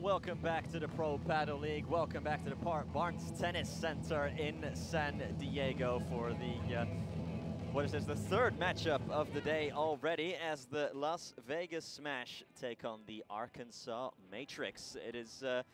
Welcome back to the Pro Padel League. Welcome back to the Par Barnes Tennis Center in San Diego for the, uh, what is this, the third matchup of the day already as the Las Vegas Smash take on the Arkansas Matrix. It is uh,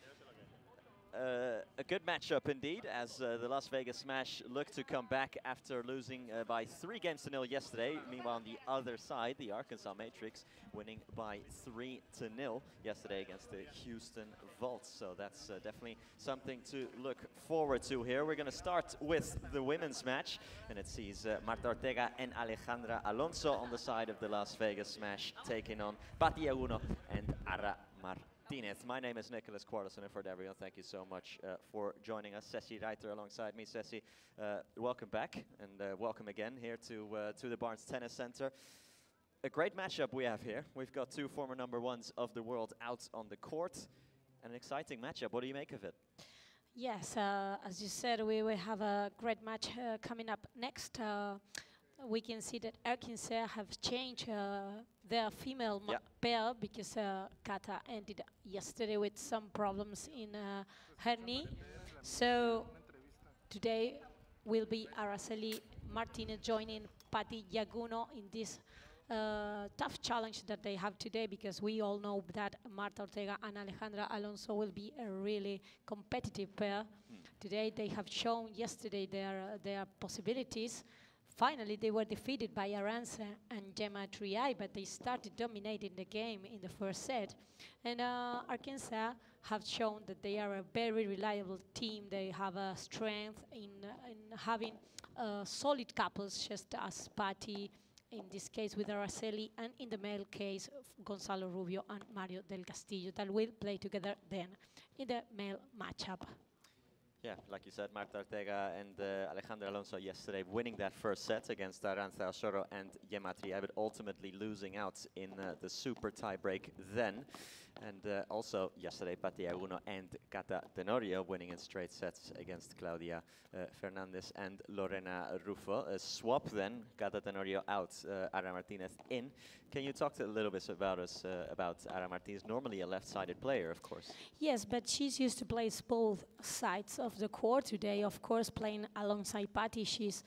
uh, a good matchup indeed, as uh, the Las Vegas Smash look to come back after losing uh, by three games to nil yesterday. Meanwhile, on the other side, the Arkansas Matrix winning by three to nil yesterday against the Houston Volts. So that's uh, definitely something to look forward to here. We're going to start with the women's match, and it sees uh, Marta Ortega and Alejandra Alonso on the side of the Las Vegas Smash, taking on Pati Llaguno and Ara Martinez. Martinez. My name is Nicholas Quarterson, and for everyone, thank you so much uh, for joining us. Ceci Reiter alongside me. Ceci, uh, welcome back, and uh, welcome again here to, uh, to the Barnes Tennis Center. A great matchup we have here. We've got two former number ones of the world out on the court. An exciting matchup. What do you make of it? Yes, uh, as you said, we will have a great match uh, coming up next. We can see that Arkansas have changed their female ma- Yeah. pair because uh, Cata ended yesterday with some problems in uh, her knee. So today will be Araceli Martinez joining Patti Llaguno in this uh, tough challenge that they have today because we all know that Marta Ortega and Alejandra Alonso will be a really competitive pair. Today they have shown yesterday their, uh, their possibilities. Finally, they were defeated by Arantxa and Gemma Triay, but they started dominating the game in the first set. And uh, Arkansas have shown that they are a very reliable team. They have a strength in, in having uh, solid couples, just as Patti, in this case with Araceli, and in the male case, Gonzalo Rubio and Mario del Castillo, that will play together then in the male matchup. Yeah, like you said, Marta Ortega and uh, Alejandra Alonso yesterday winning that first set against Arantxa Osoro and Gemma Triay, but ultimately losing out in uh, the super tiebreak then. And uh, also yesterday, Patti Llaguno and Cata Tenorio winning in straight sets against Claudia uh, Fernandez and Lorena Rufo. A swap then, Cata Tenorio out, uh, Ara Martinez in. Can you talk a little bit about us, uh, about Ara Martinez, normally a left-sided player, of course. Yes, but she's used to play both sides of the court today. Of course, playing alongside Patti, she's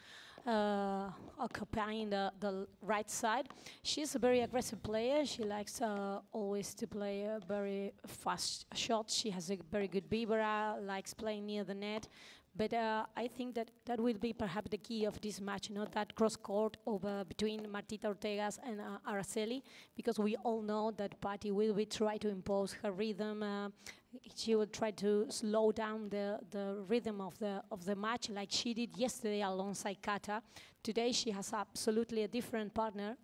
uh, occupying the, the right side. She's a very aggressive player. She likes uh, always to play a very fast shot. She has a very good víbora, likes playing near the net. But uh, I think that that will be perhaps the key of this match, you know, that cross court over between Martita Ortegas and uh, Araceli, because we all know that Patti will be try to impose her rhythm. Uh, she will try to slow down the, the rhythm of the of the match, like she did yesterday alongside Cata. Today she has absolutely a different partner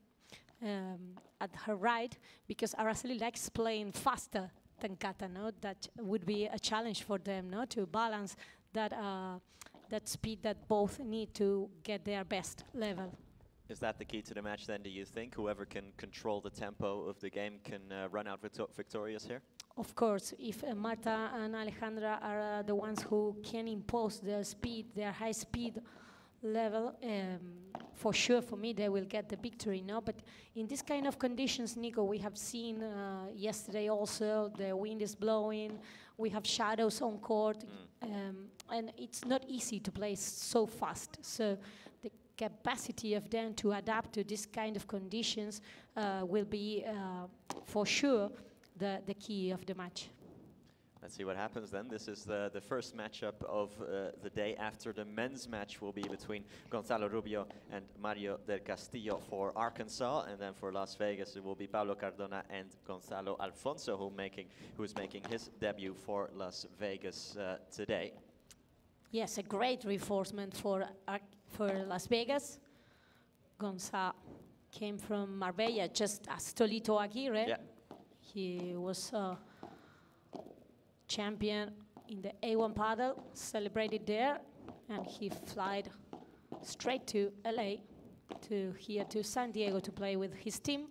um, at her right, because Araceli likes playing faster than Cata. No, that would be a challenge for them, no, to balance that uh, that speed that both need to get their best level. Is that the key to the match then, do you think? Whoever can control the tempo of the game can uh, run out victo- victorious here? of course, if uh, Marta and Alejandra are uh, the ones who can impose their speed, their high speed level, um, for sure, for me, they will get the victory. No, but in this kind of conditions, Nico, we have seen uh, yesterday also the wind is blowing, we have shadows on court, um, and it's not easy to play so fast. So the capacity of them to adapt to this kind of conditions uh, will be, uh, for sure, the, the key of the match. Let's see what happens then. This is the, the first matchup of uh, the day after the men's match will be between Gonzalo Rubio and Mario del Castillo for Arkansas. And then for Las Vegas, it will be Pablo Cardona and Gonzalo Alfonso who, making, who is making his debut for Las Vegas uh, today. Yes, a great reinforcement for, Ar- for Las Vegas. Gonza came from Marbella just as Tolito Aguirre. Yeah. He was uh, champion in the A1 Padel, celebrated there, and he flied straight to LA, to here to San Diego to play with his team.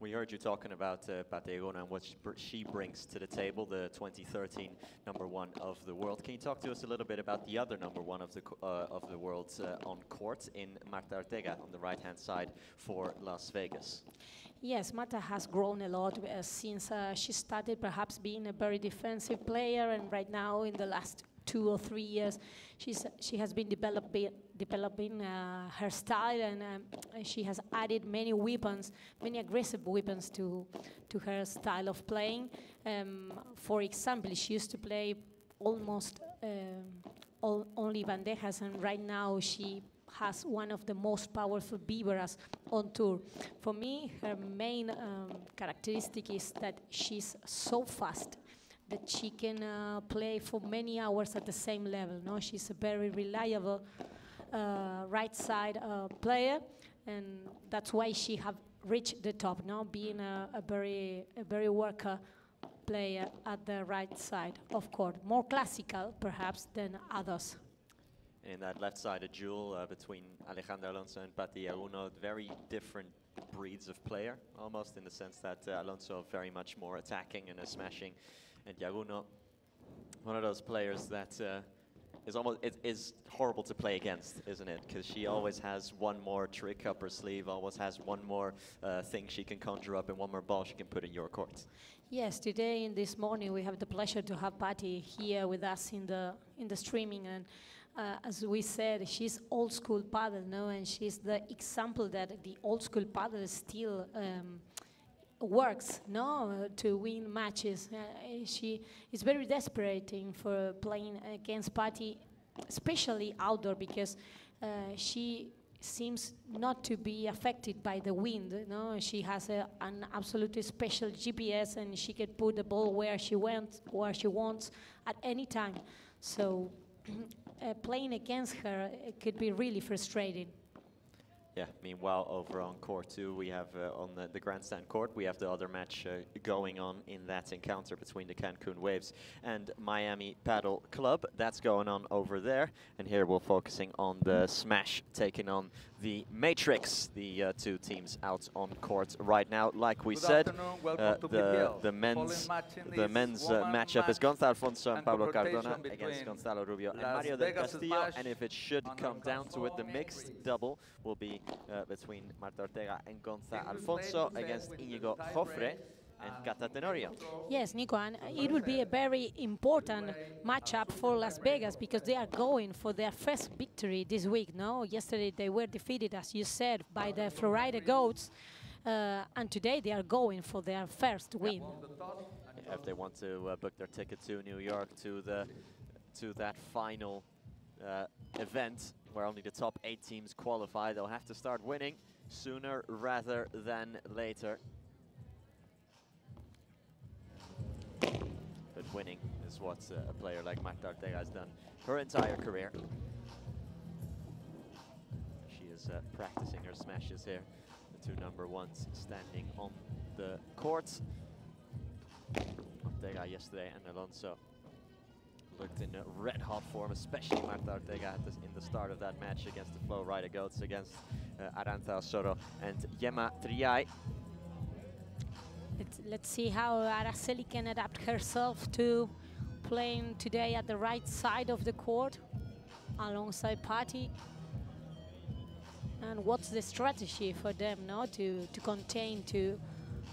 We heard you talking about uh, and what she, br- she brings to the table, the 2013 number one of the world. Can you talk to us a little bit about the other number one of the uh, of the world uh, on court in Marta Ortega on the right hand side for Las Vegas? Yes, Marta has grown a lot uh, since uh, she started perhaps being a very defensive player, and right now in the last two or three years, she's she has been developing developing uh, her style, and um, she has added many weapons, many aggressive weapons to to her style of playing. Um, for example, she used to play almost um, all, only bandejas, and right now she has one of the most powerful víboras on tour. For me, her main um, characteristic is that she's so fast that she can uh, play for many hours at the same level. No, she's a very reliable uh, right side uh, player, and that's why she have reached the top. No, being a, a very a very worker player at the right side of court, more classical perhaps than others. In that left-sided duel uh, between Alejandro Alonso and Pati Llaguno, very different breeds of player, almost in the sense that uh, Alonso very much more attacking and a smashing, and Llaguno, one of those players that uh, is almost it is horrible to play against, isn't it? Because she always has one more trick up her sleeve, always has one more uh, thing she can conjure up, and one more ball she can put in your court. Yes, today and this morning we have the pleasure to have Patty here with us in the in the streaming, and uh, as we said, she's old school padel, no, and she's the example that the old school padel still um, works, no, to win matches. Uh, she is very desperating for playing against Patty, especially outdoor, because uh, she seems not to be affected by the wind. No, she has a, an absolutely special GPS, and she can put the ball where she wants, where she wants at any time. So, uh, playing against her could be really frustrating. Yeah, meanwhile, over on court two, we have uh, on the, the grandstand court, we have the other match uh, going on in that encounter between the Cancun Waves and Miami Padel Club. That's going on over there. And here we're focusing on the Smash taking on the Matrix, the uh, two teams out on court right now. Like we Good said, uh, the, the men's, Following match in the men's uh, matchup is Gonzalo Alfonso and and Pablo Cardona against Gonzalo Rubio and Las Mario del Castillo. And if it should come down to it, the mixed double will be uh, between Marta Ortega and Gonzalo Alfonso against Inigo Jofre. And Cata Tenorio. Yes, Nico, and it will be a very important matchup for Las Vegas because they are going for their first victory this week. No, yesterday they were defeated, as you said, by the Florida Goats, uh, and today they are going for their first win. If they want to uh, book their ticket to New York to the to that final uh, event where only the top eight teams qualify, they'll have to start winning sooner rather than later. Winning is what a player like Marta Ortega has done her entire career. She is uh, practicing her smashes here. The two number ones standing on the court. Ortega yesterday and Alonso looked in red hot form, especially Marta Ortega at in the start of that match against the Florida Goats against uh, Arantxa Osoro and Gemma Triay. Let's, see how Araceli can adapt herself to playing today at the right side of the court alongside Patty. And what's the strategy for them no, to, to contain, to,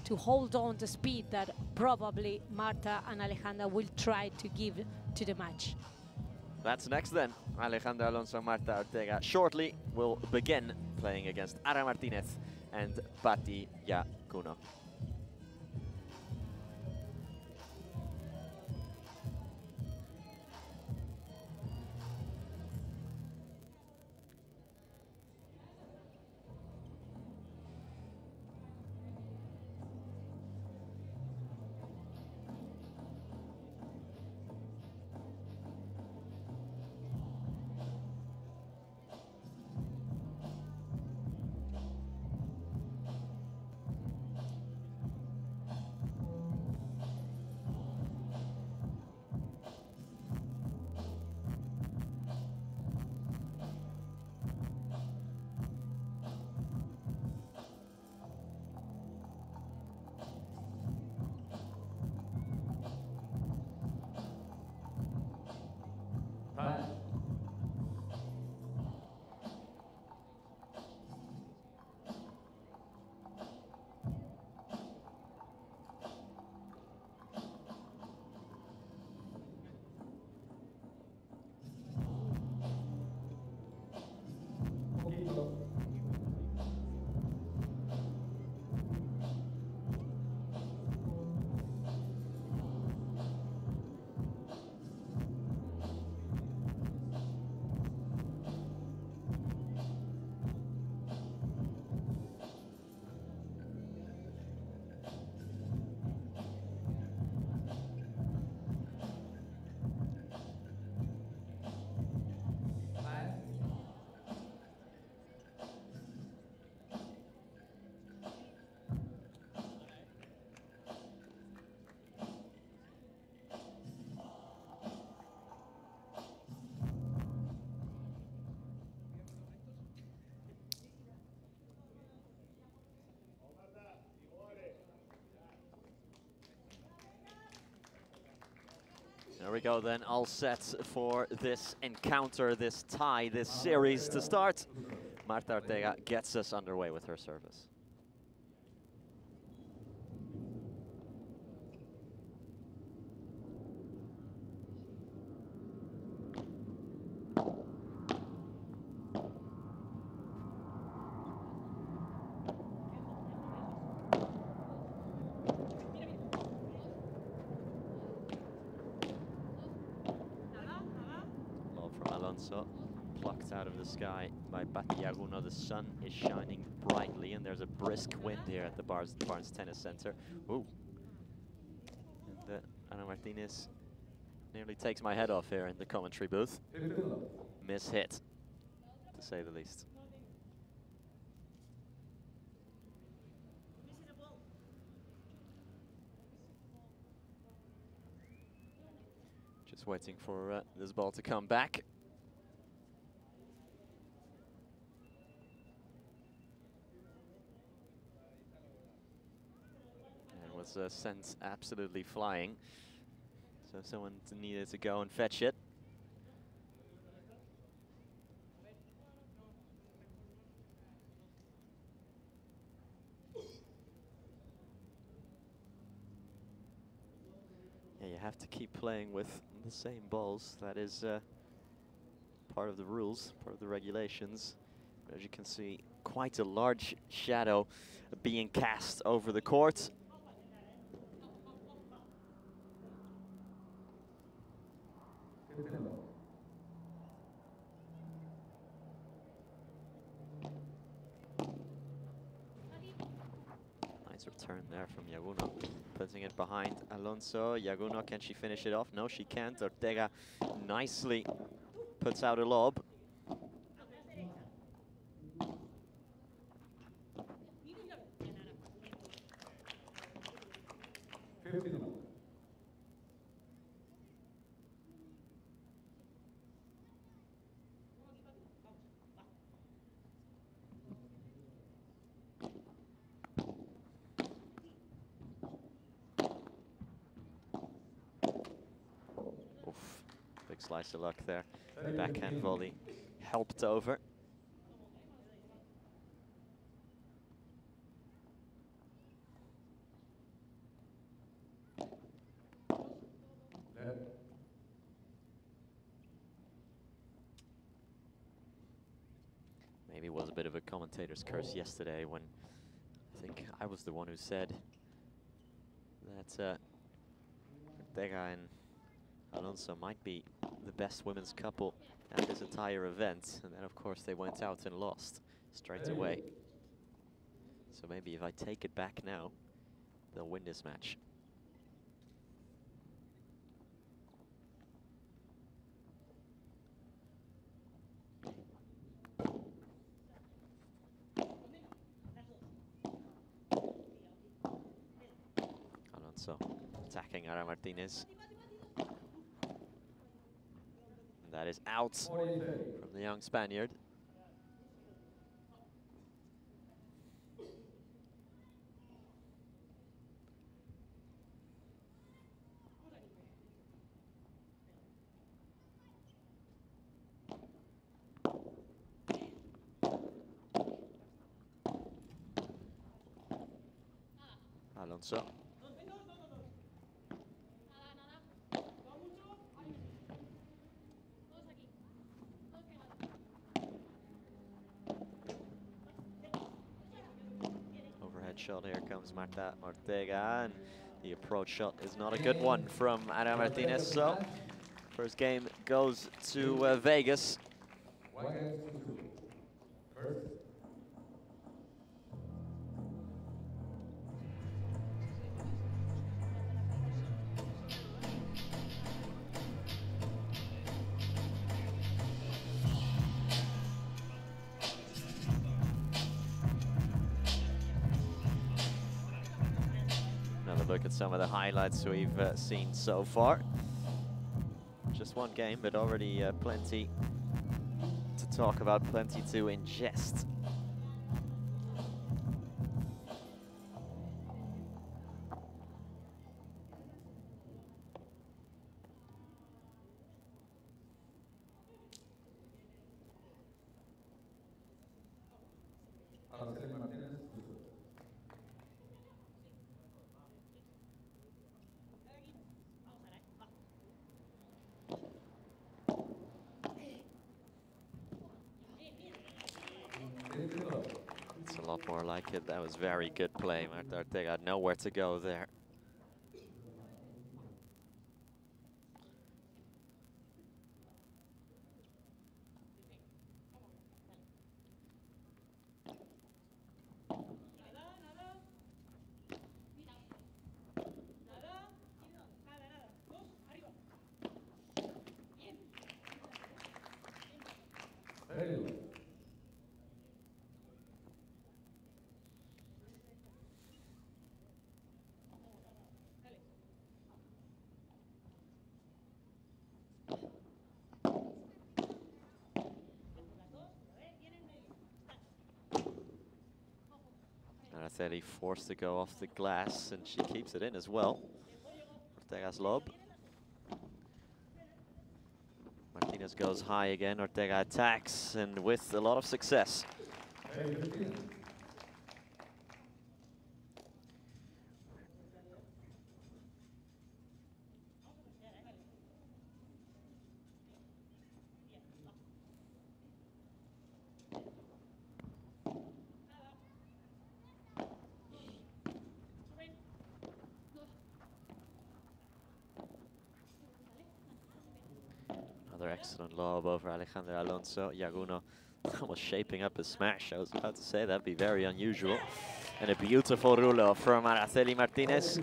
to hold on the speed that probably Marta and Alejandra will try to give to the match. That's next then. Alejandra Alonso Marta Ortega shortly will begin playing against Ara Martinez and Patti Llaguno. There we go then, all set for this encounter, this tie, this series to start. Marta Ortega gets us underway with her service. Lob from Alonso, plucked out of the sky by Patti Llaguno. The sun is shining brightly, and there's a brisk wind here at the Barnes, Barnes Tennis Center. Ooh. And uh, Ara Martinez nearly takes my head off here in the commentary booth. Miss hit, to say the least. Just waiting for uh, this ball to come back. Was uh, sent absolutely flying. So someone needed to go and fetch it. Yeah, you have to keep playing with the same balls. That is uh, part of the rules, part of the regulations. As you can see, quite a large shadow being cast over the court. Nice return there from Llaguno. Putting it behind Alonso. Llaguno, can she finish it off? No, she can't. Ortega nicely puts out a lob. Of luck there. The backhand volley helped over. Maybe was a bit of a commentator's curse yesterday when I think I was the one who said that uh, Ortega and Alonso might be the best women's couple at this entire event. And then, of course, they went out and lost straight away. So maybe if I take it back now, they'll win this match. Alonso attacking Ara Martinez. And that is out from the young Spaniard. Alonso. Shot, here comes Marta Ortega, and the approach shot is not a good one from Ara Martinez, so first game goes to uh, Vegas. We've uh, seen so far. Just one game, but already uh, plenty to talk about, plenty to ingest. Was very good play. Marta Ortega had nowhere to go there. Araceli forced to go off the glass, and she keeps it in as well. Ortega's lob. Martinez goes high again. Ortega attacks, and with a lot of success. Another excellent Alejandra Alonso. Llaguno was shaping up a smash. I was about to say that'd be very unusual. And a beautiful rulo from Araceli Martinez.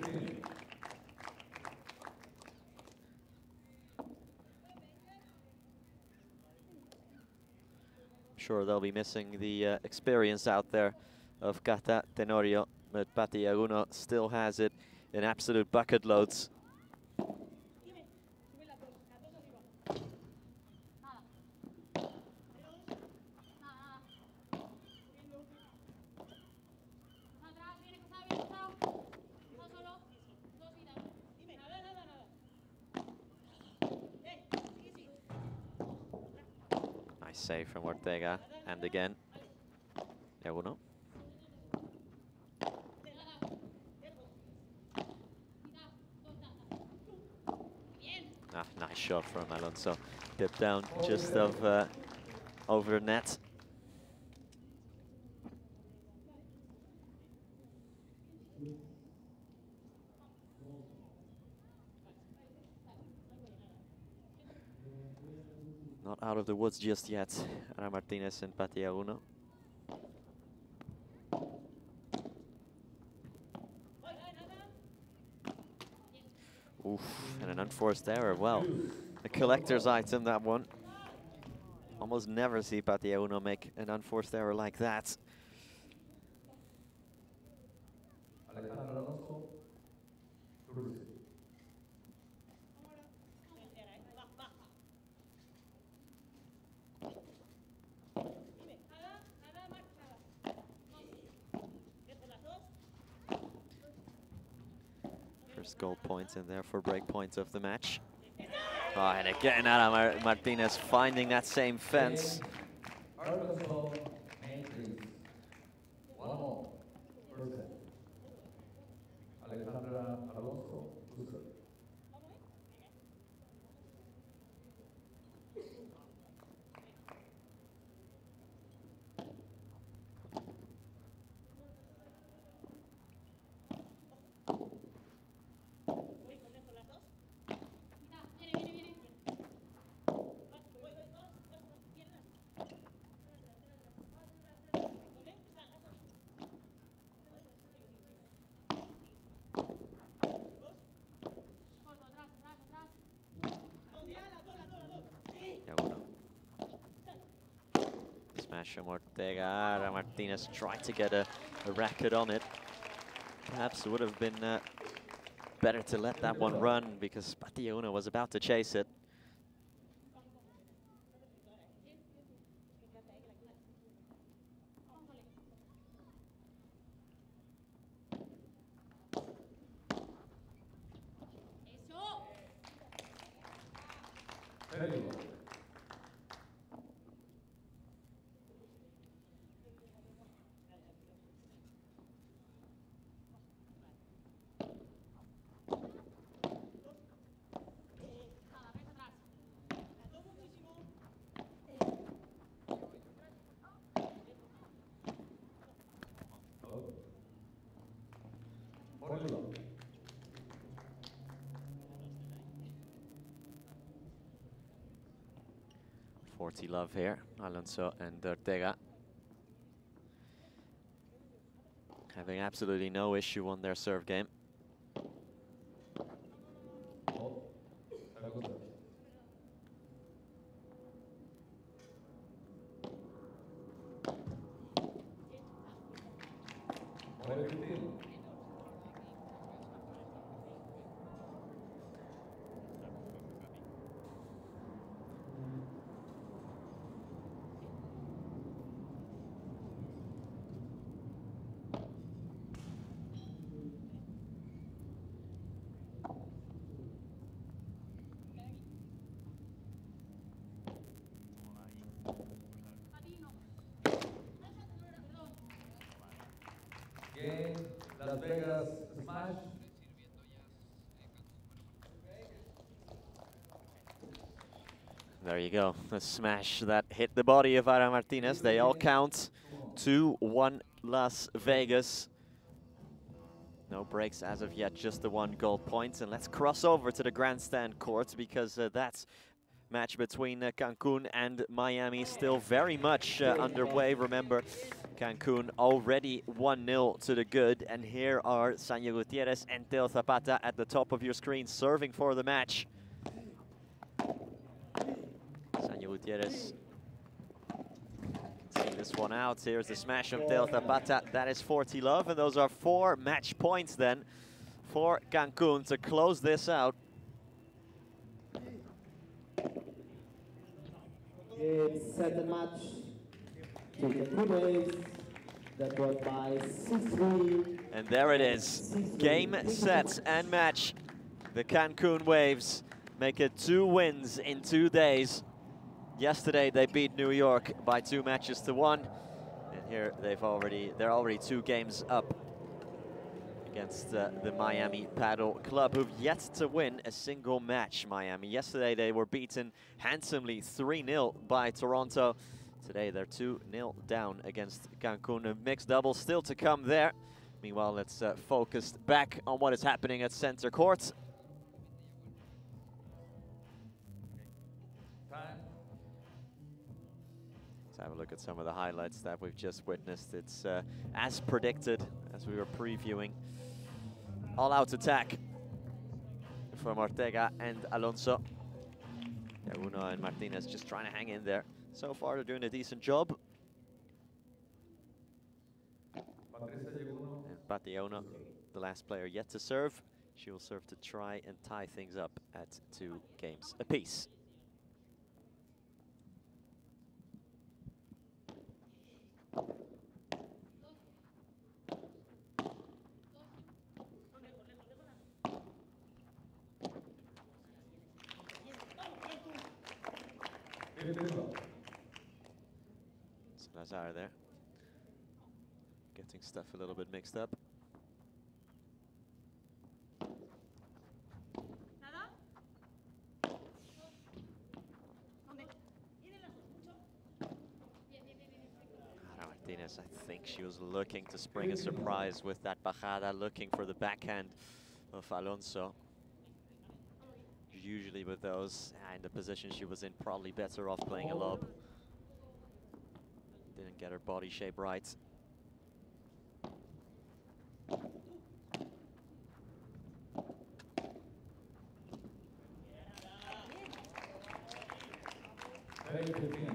Sure, they'll be missing the uh, experience out there of Cata Tenorio, but Pati Llaguno still has it in absolute bucket loads. save from Ortega. And again, Euno. Ah, nice shot from Alonso. Dip down just of uh, over net. Not out of the woods just yet. Ara Martinez and Patti Llaguno. Oof, and an unforced error. Well, a collector's item, that one. Almost never see Patti Llaguno make an unforced error like that. First goal points and therefore break points of the match. Oh, and again, Ana Mar Martinez finding that same fence. Ortega. Martinez tried to get a, a racket on it. Perhaps it would have been uh, better to let that one run because Patti Llaguno was about to chase it. Love here, Alonso and Ortega. Having absolutely no issue on their serve game. Las Vegas Smash. There a smash that hit the body of Ara Martinez. They all count 2-1 Las Vegas. No breaks as of yet, just the one gold point. And let's cross over to the grandstand court because uh, that's match between uh, Cancun and Miami still very much uh, underway. Remember, Cancun already 1-0 to the good. And here are Sanyo Gutierrez and Teo Zapata at the top of your screen serving for the match. Gutierrez see this one out. Here's the smash from Teo Zapata. That is 40 love, and those are four match points then for Cancun to close this out. It's set match to the two days that was by 6-3. And there it is. Game, set, and match. The Cancun Waves make it two wins in two days. Yesterday they beat New York by two matches to one. And here they've already they're already two games up against uh, the Miami Padel Club, who've yet to win a single match, Miami. Yesterday they were beaten handsomely 3-0 by Toronto. Today they're 2-0 down against Cancun. Mixed double still to come there. Meanwhile, let's uh, focus back on what is happening at center court. Have a look at some of the highlights that we've just witnessed. It's uh, as predicted as we were previewing. All out attack from Ortega and Alonso. Uno and Martinez just trying to hang in there. So far, they're doing a decent job. And Bationa, the last player yet to serve. She will serve to try and tie things up at two games apiece. Salazar there. Getting stuff a little bit mixed up. I think she was looking to spring a surprise with that bajada, looking for the backhand of Alonso. Usually with those, ah, in the position she was in, probably better off playing a lob. Didn't get her body shape right. Very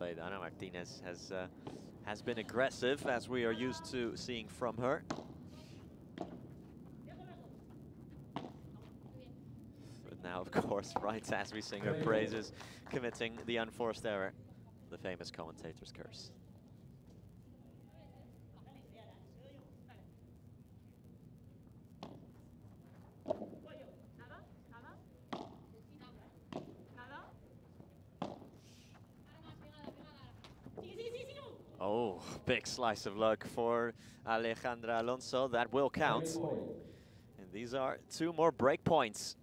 fifteen. It's nicely played. Ara Martinez has uh, has been aggressive, as we are used to seeing from her. But now, of course, right as we sing her praises, committing the unforced error, the famous commentator's curse. Oh, big slice of luck for Alejandra Alonso. That will count. And these are two more break points.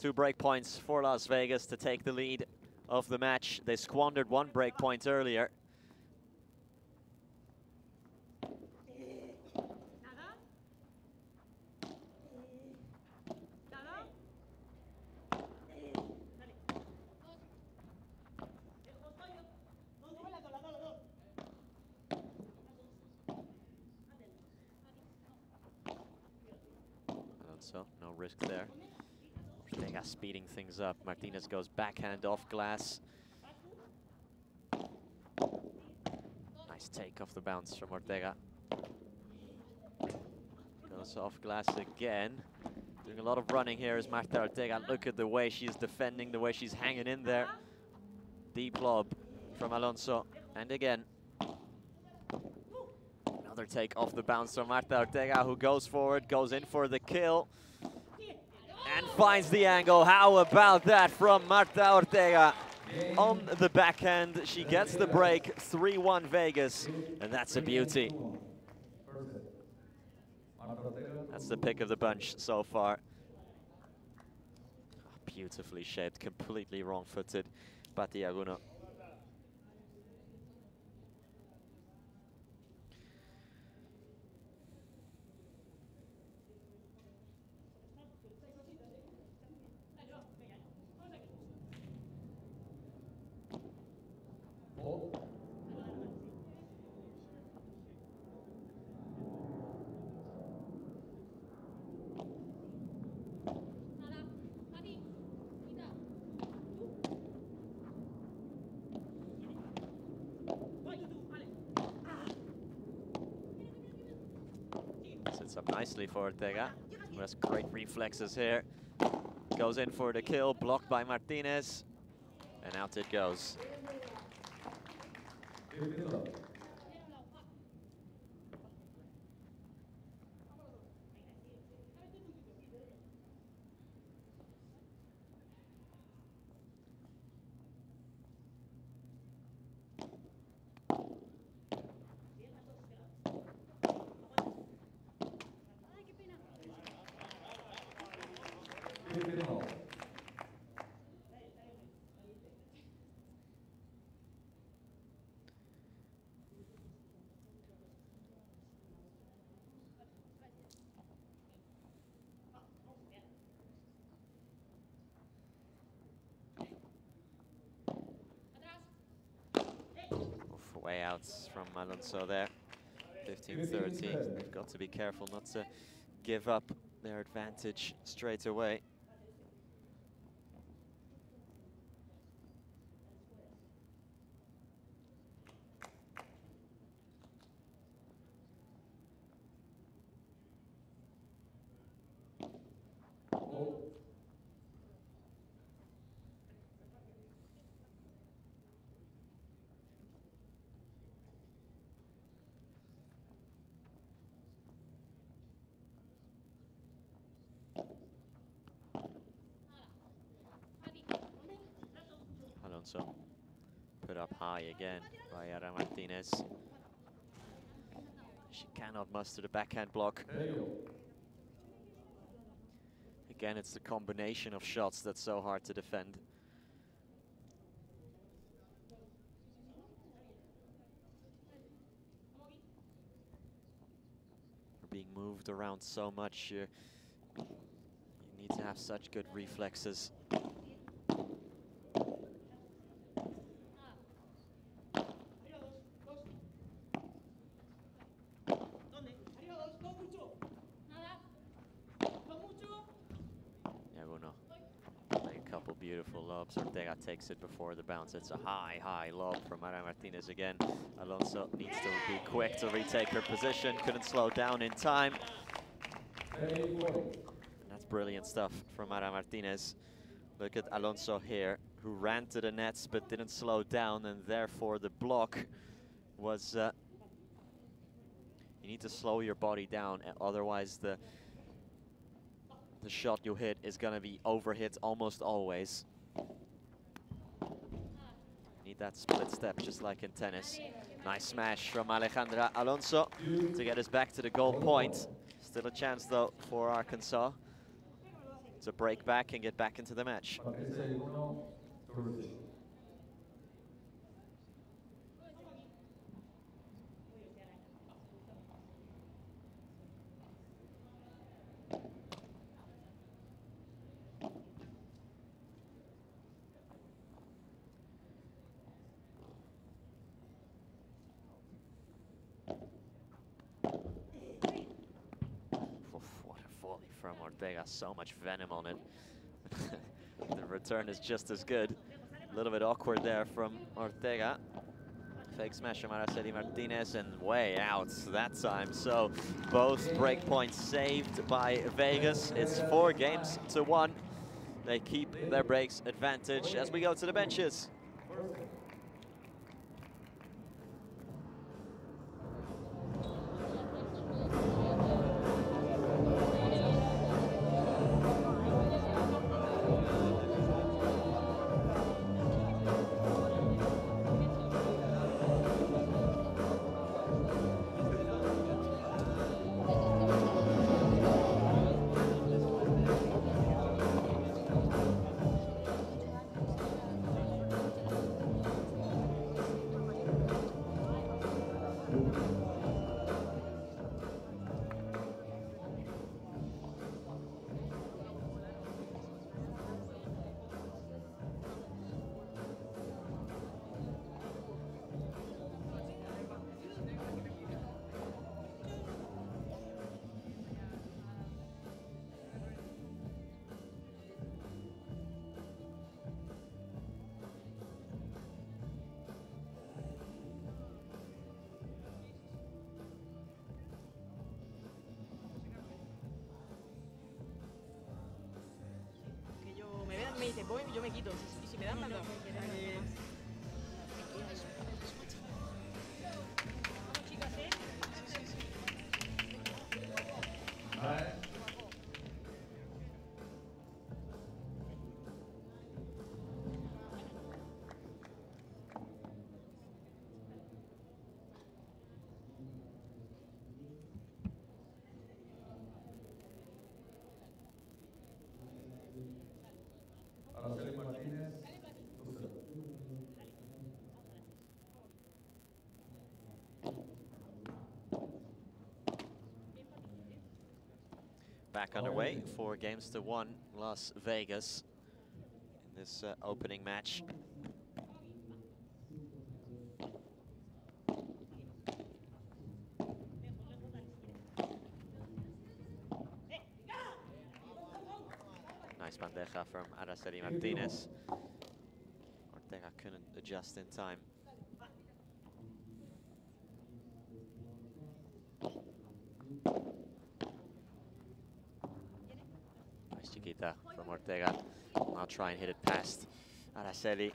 Two break points for Las Vegas to take the lead of the match. They squandered one break point earlier. Alonso, no risk there. Ortega speeding things up. Martinez goes backhand off glass. Nice take off the bounce from Ortega. Goes off glass again. Doing a lot of running here is Marta Ortega. Look at the way she's defending, the way she's hanging in there. Deep lob from Alonso. And again. Another take off the bounce from Marta Ortega, who goes forward, goes in for the kill. And finds the angle. How about that from Marta Ortega? On the backhand, she gets the break. 3-1 Vegas, and that's a beauty. That's the pick of the bunch so far. Beautifully shaped, completely wrong-footed. Patti Llaguno. Four. Sits up nicely for Ortega. Who has great reflexes here. Goes in for the kill, blocked by Martinez. And out it goes. Fifteen love. Way from Alonso there. 15-13. They've got to be careful not to give up their advantage straight away. Alonso put up high again by Ara Martinez. She cannot muster the backhand block. Again, it's the combination of shots that's so hard to defend. We're being moved around so much. Uh, you need to have such good reflexes. Llaguno playing a couple lobs. Ortega takes it before the bounce. It's a high, high lob from Ara Martinez again. Alonso needs to be quick to retake her position. Couldn't slow down in time. And that's brilliant stuff from Ara Martinez. Look at Alonso here, who ran to the nets but didn't slow down, and therefore the block was. Uh, you need to slow your body down, uh, otherwise the the shot you hit is gonna be overhit almost always. That split step just like in tennis. Nice smash from Alejandra Alonso to get us back to the goal point. Still a chance though for Arkansas to break back and get back into the match. Patricia Llaguno, Turkey. Oof, what a volley from got so much venom on it. the return is just as good. A little bit awkward there from Ortega. Fake smash from Araceli Martinez and way out that time. So both break points saved by Vegas. It's four games to one. They keep their breaks advantage as we go to the benches. Me vean, me dicen, voy y yo me quito. Si- Y si me dan, me han dado. back underway. Four games to one, Las Vegas in this uh, opening match. Nice bandeja from Araceli Martinez. Ortega couldn't adjust in time. Ortega. Now try and hit it past Araceli.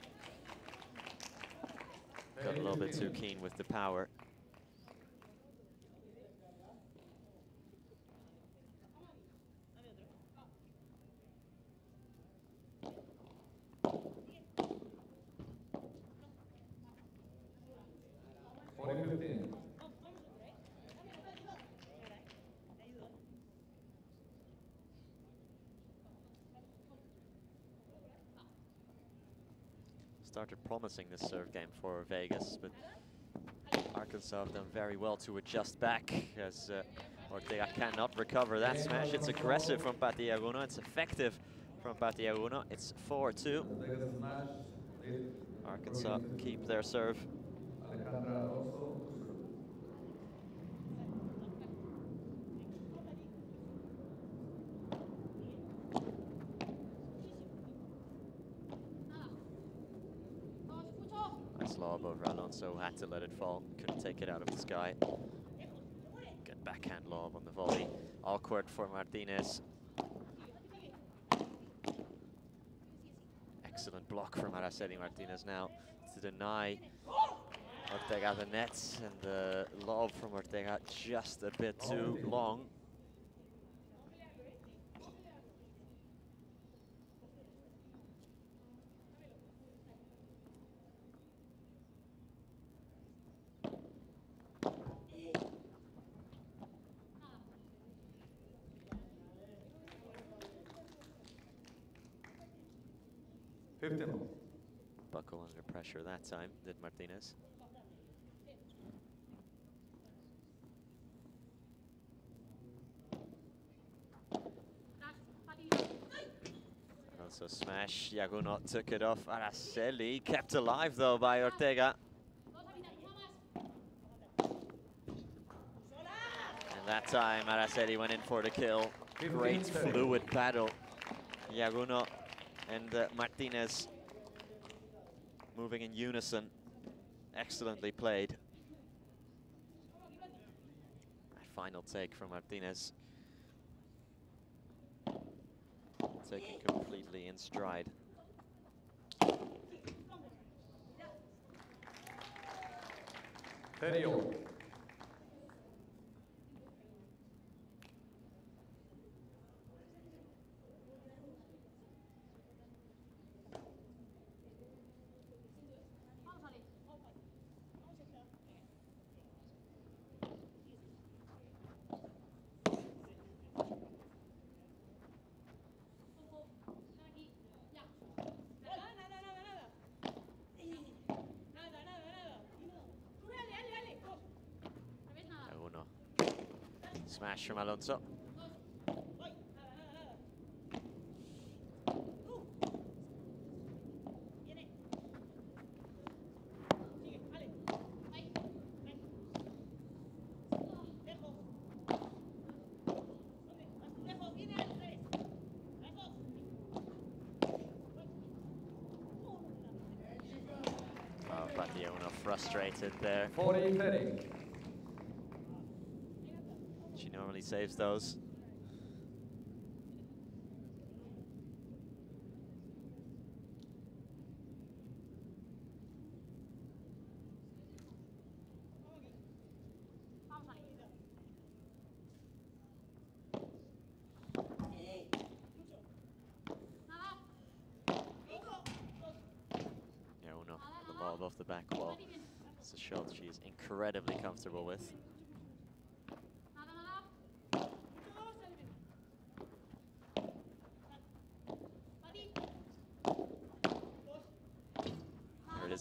Got a little bit too keen with the power. Promising this serve game for Vegas, but Arkansas have done very well to adjust back as uh, Ortega cannot recover that smash. It's aggressive from Pati Llaguno, it's effective from Pati Llaguno. It's 4-2. Ortega smash. Lead. Arkansas keep their serve. Nice lob over Alonso, had to let it fall, couldn't take it out of the sky. Good backhand lob on the volley. Awkward for Martinez. Excellent block from Araceli Martinez now to deny Ortega the nets and the lob from Ortega just a bit too oh. long. Pressure that time, did Martinez. Also smash, Llaguno took it off Araceli, kept alive though by Ortega. And that time Araceli went in for the kill. Great fluid battle. Llaguno and uh, Martinez moving in unison. Excellently played. Final take from Martinez. Taken completely in stride. Thirty Smash from Alonso. Oh, frustrated there. 40, 30. Saves those. Yeah, the lob off the back wall. It's a shot incredibly comfortable with.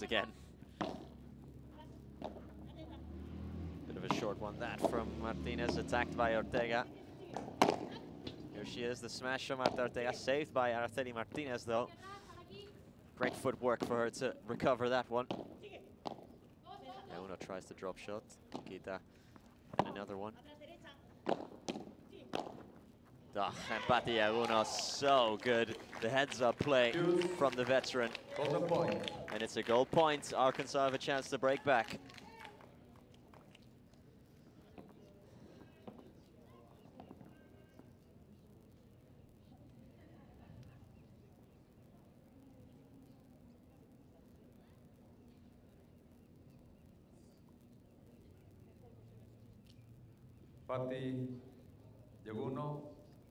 Again. Bit of a short one that from Martinez, attacked by Ortega. Here she is, the smash from Marta Ortega, saved by Araceli Martinez though. Great footwork for her to recover that one. Llaguno tries to drop shot. Kita and another one. Ah, oh, and Pati Llaguno so good. The heads-up play from the veteran, and it's a goal point. Arkansas have a chance to break back. Patti Llaguno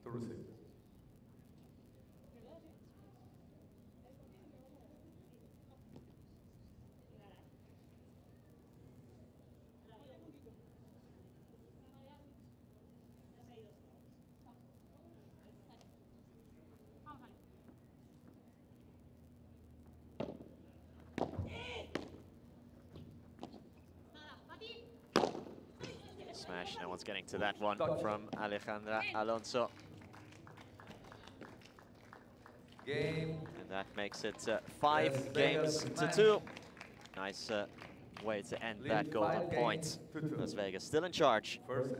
to receive. Smash, no one's getting to that one from Alejandra Alonso. Game. And that makes it uh, five Las games to match. two. Nice uh, way to end Lead that golden five point. games to two. Las Vegas still in charge. First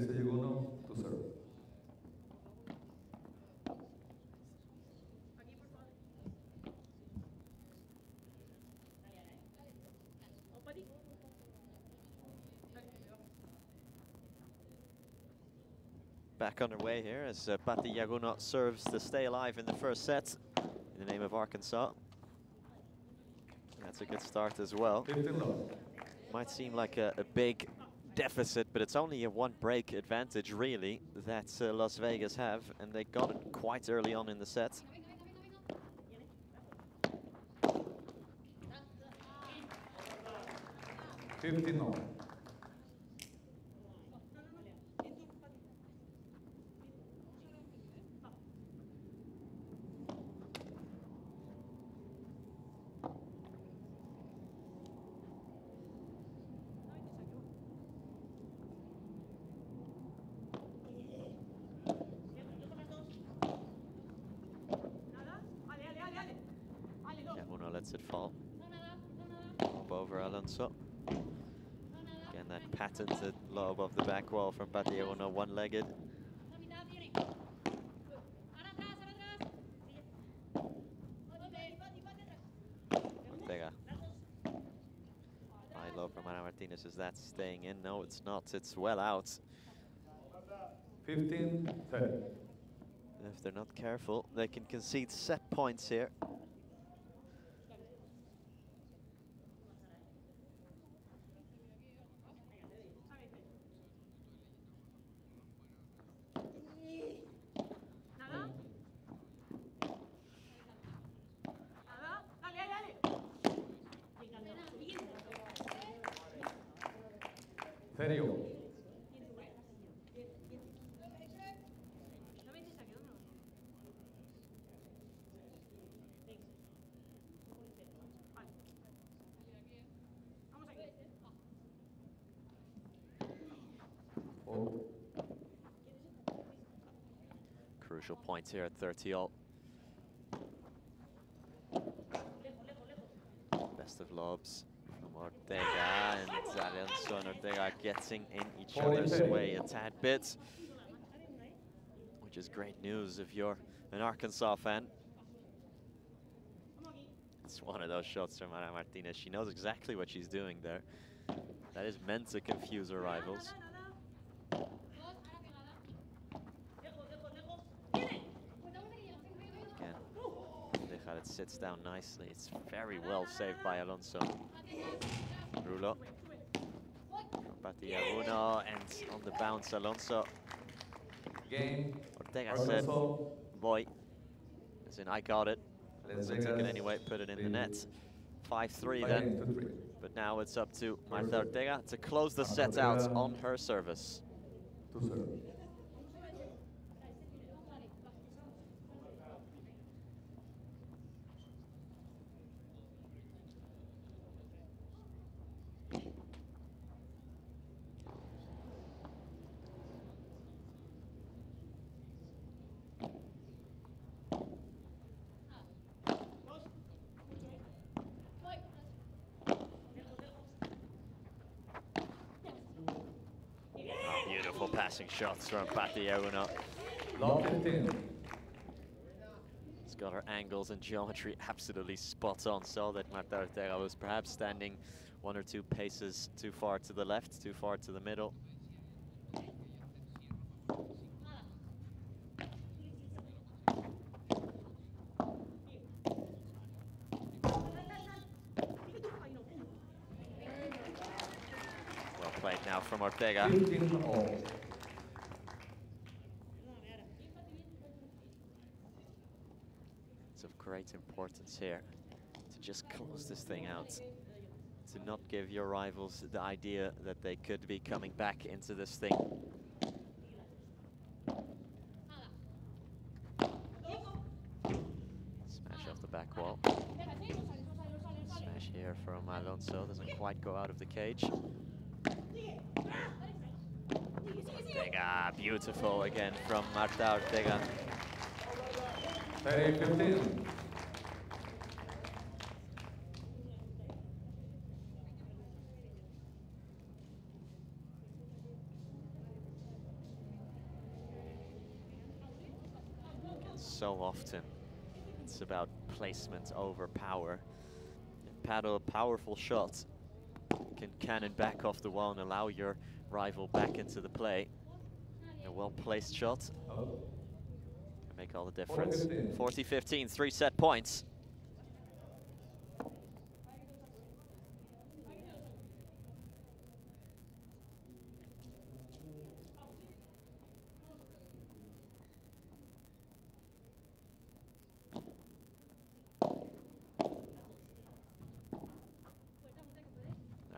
Patricia Llaguno to serve. Back underway here as uh, Pati Llaguno serves to stay alive in the first set in the name of Arkansas. That's a good start as well. Might seem like a, a big deficit, but it's only a one break advantage, really, that uh, Las Vegas have, and they got it quite early on in the set. Fifteen love. Llaguno lets it fall. Up over Alonso. Again, that a lob off the back wall from Pati Llaguno, one-legged. Ortega. High low from Ana Martinez. Is that staying in? No, it's not. It's well out. 15 30. If they're not careful, they can concede set points here. Thirty all. Crucial point here at 30 all. Best of lobs from Ortega and and Ortega getting in each other's way a tad bit. Which is great news if you're an Arkansas fan. It's one of those shots from Ana Martinez. She knows exactly what she's doing there. That is meant to confuse her rivals. Again, Dejar it sits down nicely. It's very well saved by Alonso. Rulo. Pati Llaguno and on the bounce Alonso. Game. Ortega said, boy. As in, I got it. Alonso took it anyway, put it in the net. 5-3 then. game to three. But now it's up to Marta Ortega to close the set out on her service. To serve. Oh, shots from. Lock 15. She's got her angles and geometry absolutely spot on. So that Marta Ortega was perhaps standing one or two paces too far to the left, too far to the middle. Well played now from Ortega. 15 all. It's of great importance here to just close this thing out. To not give your rivals the idea that they could be coming back into this thing. Smash off the back wall. Smash here from Alonso, doesn't quite go out of the cage. Ortega, beautiful again from Marta Ortega. 30 15. so often it's about placement over power. And padel a powerful shot can cannon back off the wall and allow your rival back into the play. A well-placed shot can make all the difference. 40-15. 40-15, three set points.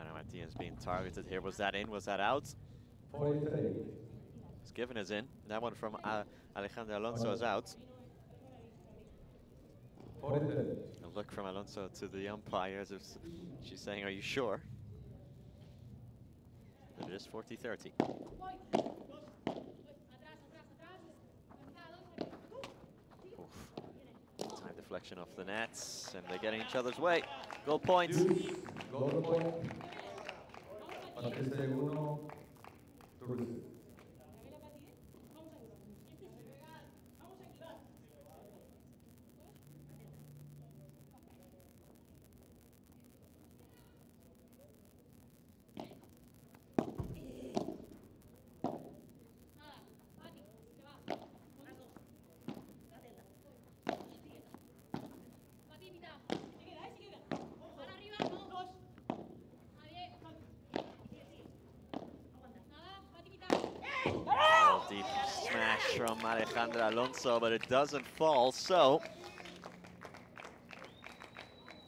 Ana Martinez being targeted here. Was that in? Was that out? 43. It's given as in. That one from uh, Alejandra Alonso is out. A look from Alonso to the umpires. if she's saying, are you sure? But it is 40-30. Time deflection off the nets, and they're getting each other's way. Goal point. Deuce. Goal point. Patricia Llaguno. To receive. Oh, deep smash from Alejandra Alonso, but it doesn't fall. So,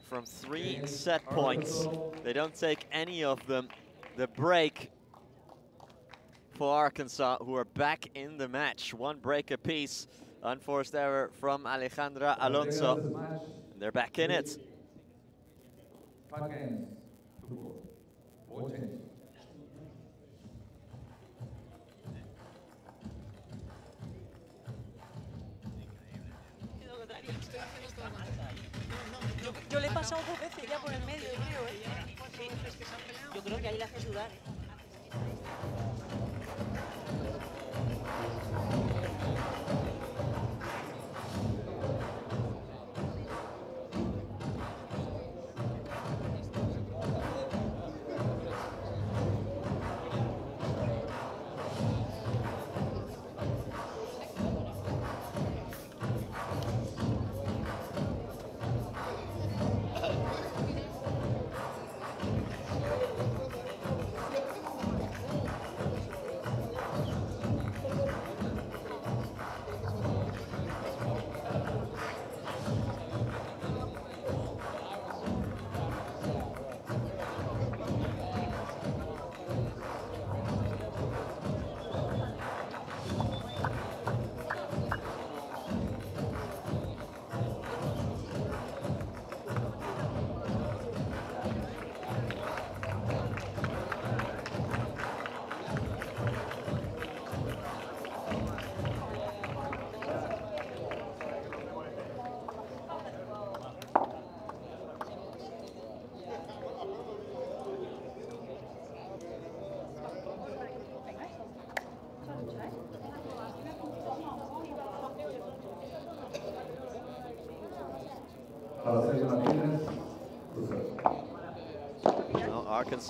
from three set points, they don't take any of them. The break for Arkansas, who are back in the match. One break apiece. Unforced error from Alejandra Alonso. And they're back in it. Ya por el medio, yo creo, ¿eh? Yo creo que ahí la hace sudar, ¿eh?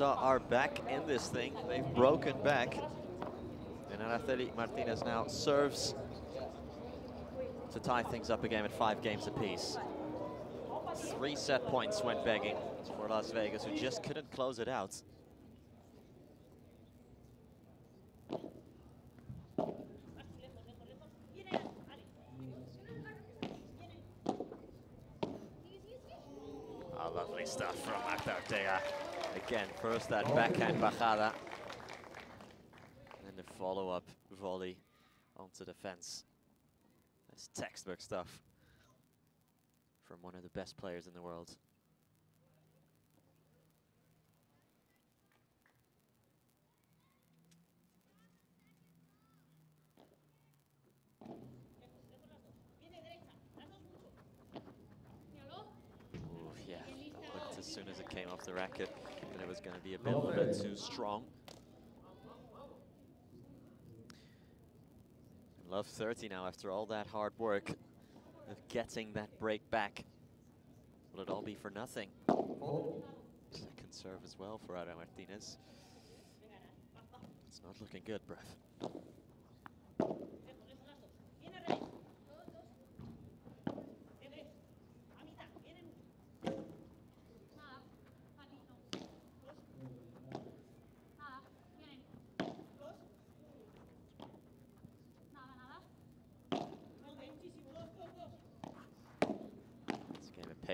Arkansas are back in this thing. They've broken back. And Araceli Martinez now serves to tie things up again at five games apiece. Three set points went begging for Las Vegas, who just couldn't close it out. Ah, lovely stuff from Marta Ortega. Again, first that backhand bajada. And then the follow-up volley onto the fence. That's textbook stuff from one of the best players in the world. Ooh, yeah, that looked as soon as it came off the racket that it was going to be a bit, little bit too strong. Love 30 now after all that hard work of getting that break back. Will it all be for nothing? Oh. Second serve as well for Ara Martinez. It's not looking good, Breath.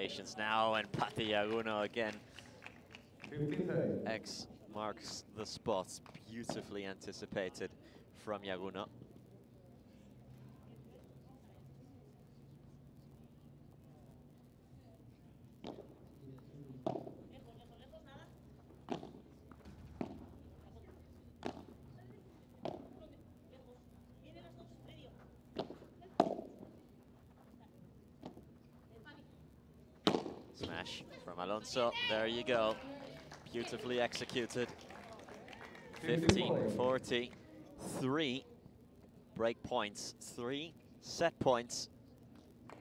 Patience now, and Pati Llaguno again. X marks the spots. Beautifully anticipated from Llaguno. Smash from Alonso. There you go. Beautifully executed. 15 40. Three break points, three set points.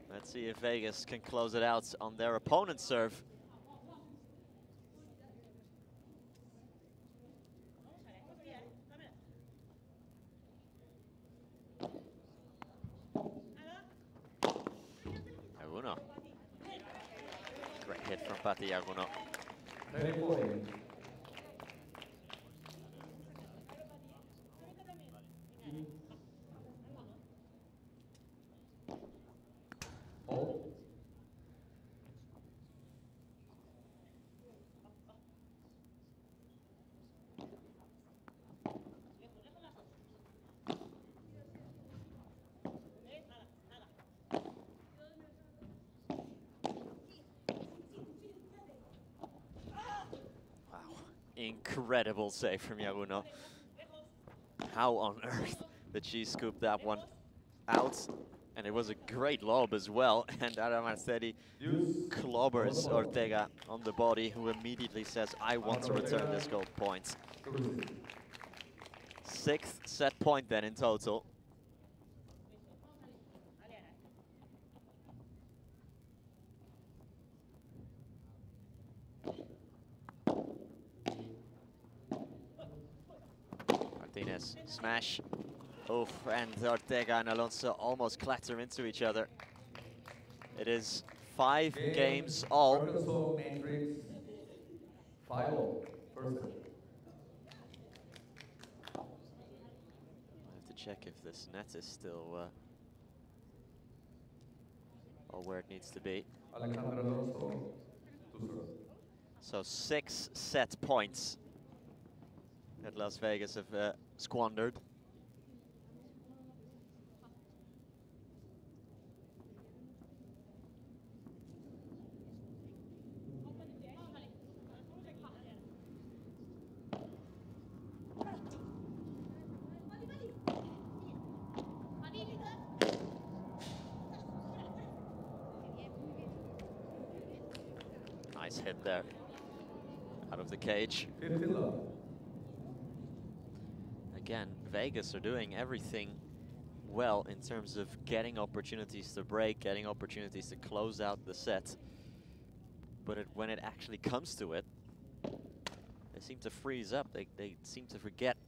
Let's see if Vegas can close it out on their opponent's serve. Llaguno. Great hit from Pati incredible save from Llaguno. How on earth did she scoop that one out And it was a great lob as well. And Use. clobbers Ortega on the body, who immediately says, I want to return this gold point. Sixth set point then in total. Martinez, smash. Oof, and Ortega and Alonso almost clatter into each other. It is five Game, games all. Five all. First set. I have to check if this net is still uh, or where it needs to be. Alejandra Alonso. Two serves. So six set points that Las Vegas have uh, squandered. Nice hit there. Out of the cage. 15 love. Again, Vegas are doing everything well in terms of getting opportunities to break, getting opportunities to close out the set. But it, when it actually comes to it, they seem to freeze up. They, they seem to forget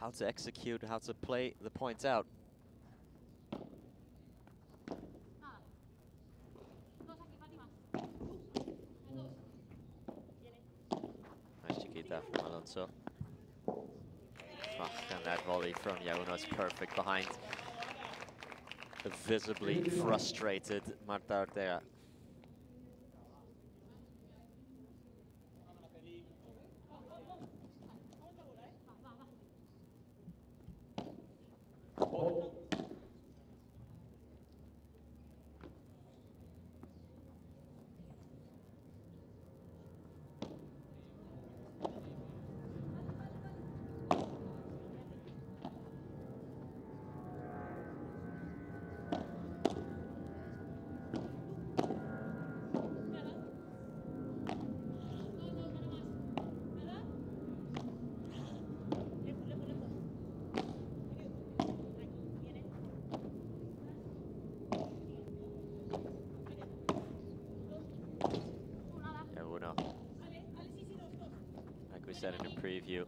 how to execute, how to play the points out. Nice from Alonso. Volley from Llaguno is perfect behind the visibly frustrated Marta Ortega. Said in the preview,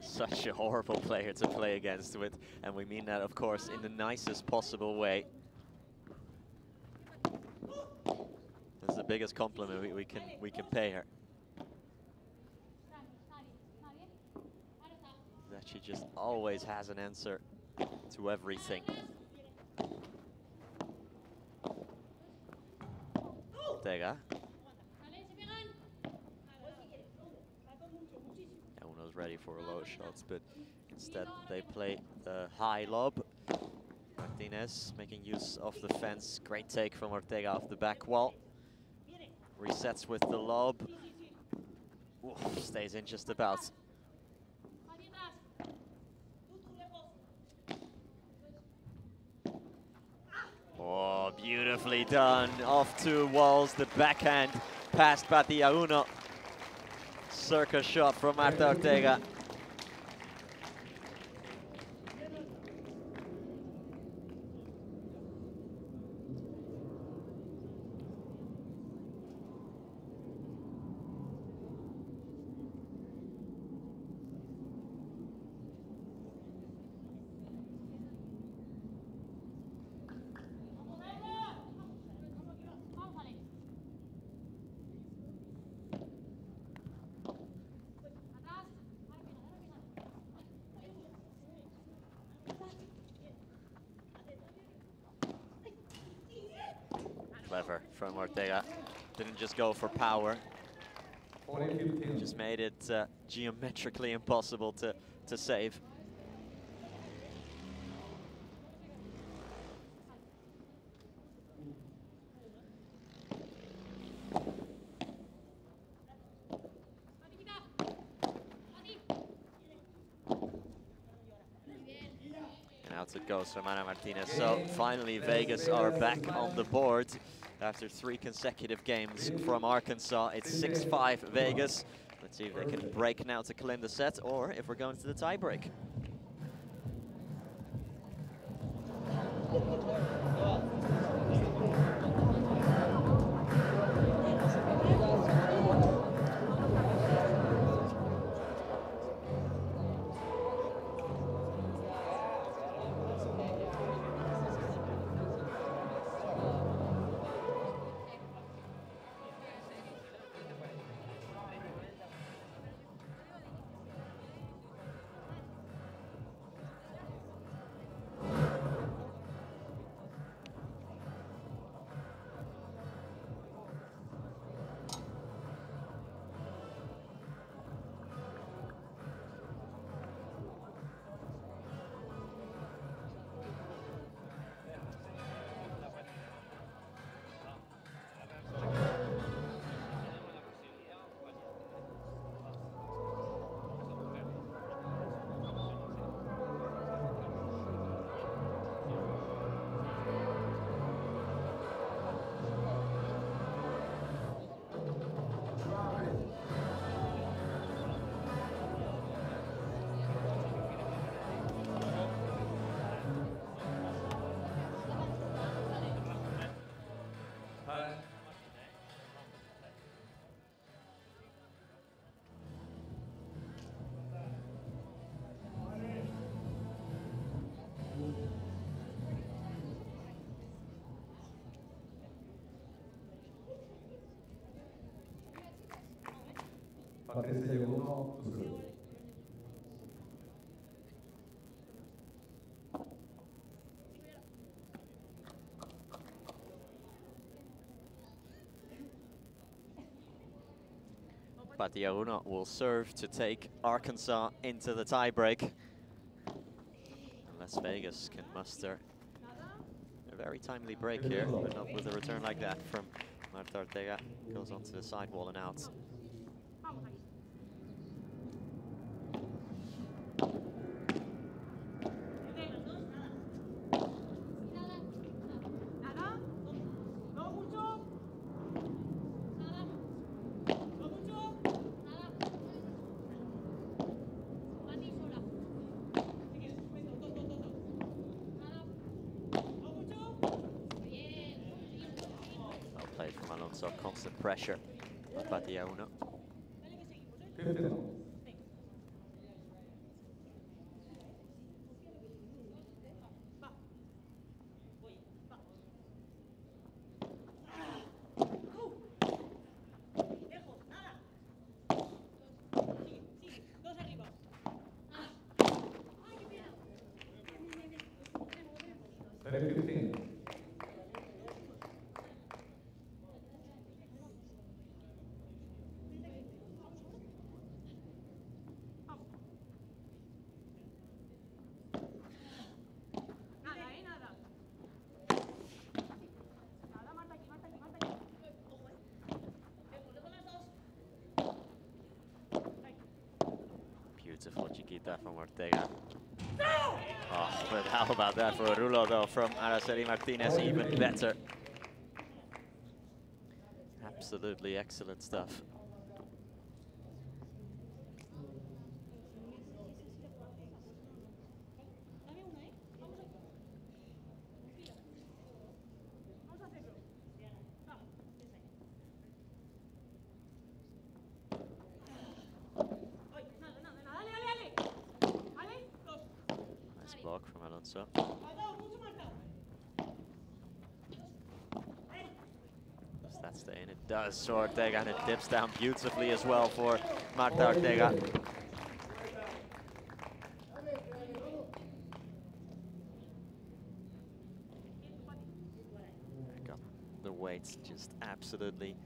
such a horrible player to play against with, and we mean that, of course, in the nicest possible way. This is the biggest compliment we, we can we can pay her. That she just always has an answer to everything. Ortega. Ready for low shots, but instead they play the high lob. Martinez making use of the fence. Great take from Ortega off the back wall. Resets with the lob. Ooh, stays in just about. Oh, beautifully done. Off two walls, the backhand past Pati Llaguno. Circus shot from Marta Ortega. Clever from Ortega. Didn't just go for power, just made it uh, geometrically impossible to, to save. And Out it goes from Ara Martinez. So finally Vegas are back on the board after three consecutive games from Arkansas. It's 6-5 Vegas. Let's see if they can break now to claim the set or if we're going to the tiebreak. To serve. Pati Llaguno will serve to take Arkansas into the tiebreak. Las Vegas can muster a very timely break here, but not with a return like that from Marta Ortega. Goes onto the sidewall and out. Well played from Alonso, constant pressure by Pati Llaguno. Beautiful chiquita from Ortega. Oh, but how about that for Rulo though from Araceli Martinez, even better. Absolutely excellent stuff. Nice block from Alonso. Does that stay in? It does. So Ortega and it dips down beautifully as well for Marta Ortega. Got the weights just absolutely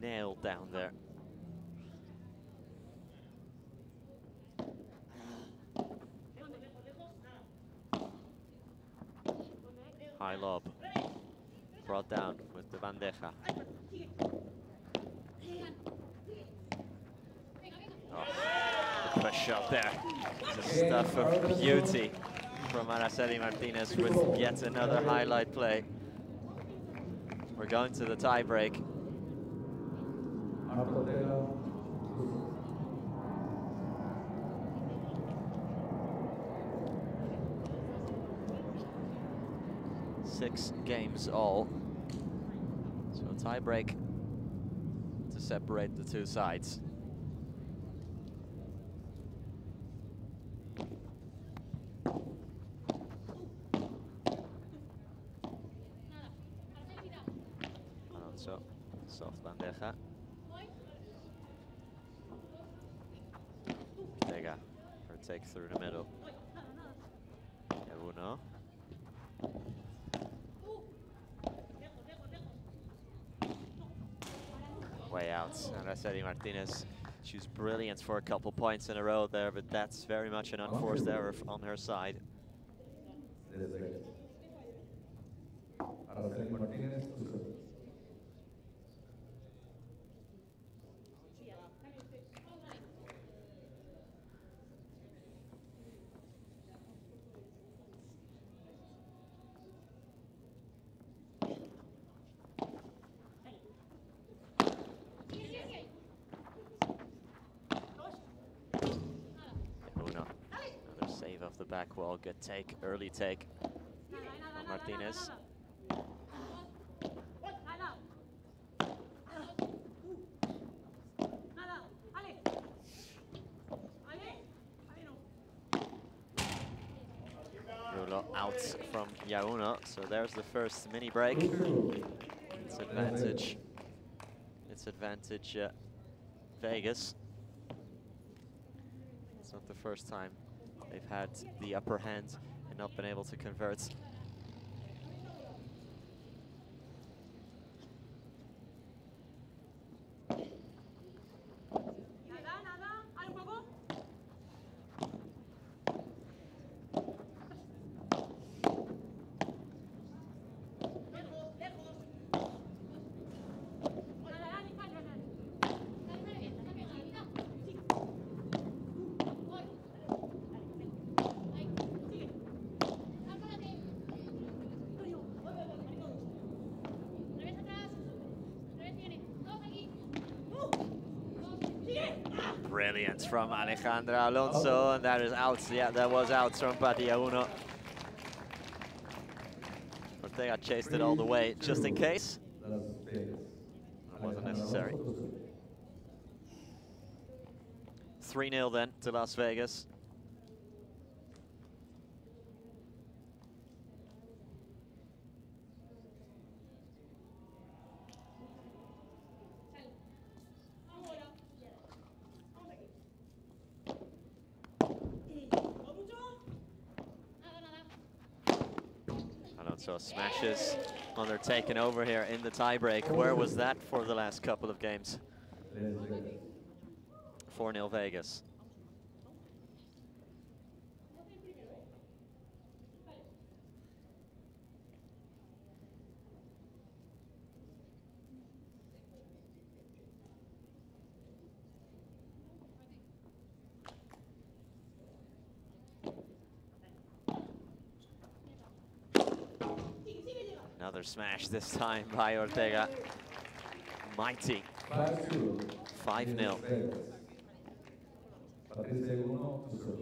nailed down there. High lob. Brought down with the bandeja. Oh, push shot there. The stuff of beauty from Araceli Martinez with yet another highlight play. We're going to the tie break. Six games all. So a tie break to separate the two sides. Alonso, soft bandeja. Ortega, her take through the middle. Uno. Out. Araceli Martinez, she was brilliant for a couple points in a row there, but that's very much an unforced error on her side. Araceli Martínez, tu serve. Uno. Another save off the back wall. Good take, early take from Martinez. Rulo out from Llaguno. So there's the first mini break. It's advantage. It's advantage uh, Vegas. It's not the first time they've had the upper hand and not been able to convert. Brilliant from Alejandra Alonso, oh. and that is out. Yeah, that was out from Pati Llaguno. Ortega chased it all the way, just in case. Vegas. Wasn't necessary. Alonso, tu serve. 3-0 then to Las Vegas. Alonso smashes on their taking over here in the tiebreak. Where was that for the last couple of games? Tres Vegas. 4-0 Vegas. Another smash this time by Ortega. Mighty. 5-0. Las Vegas. Pati Llaguno, tu serve.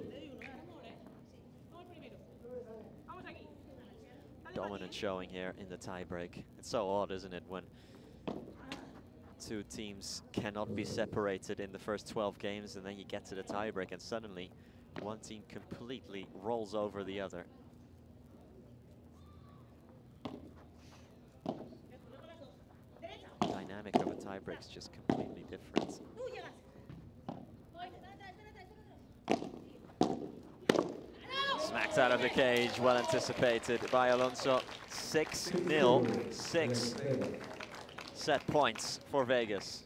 dominant showing here in the tiebreak. It's so odd, isn't it, when two teams cannot be separated in the first 12 games and then you get to the tiebreak and suddenly one team completely rolls over the other. Of a tiebreak is just completely different. Oh, Smacked out of the cage, well anticipated by Alonso. 6-0, six set points for Vegas.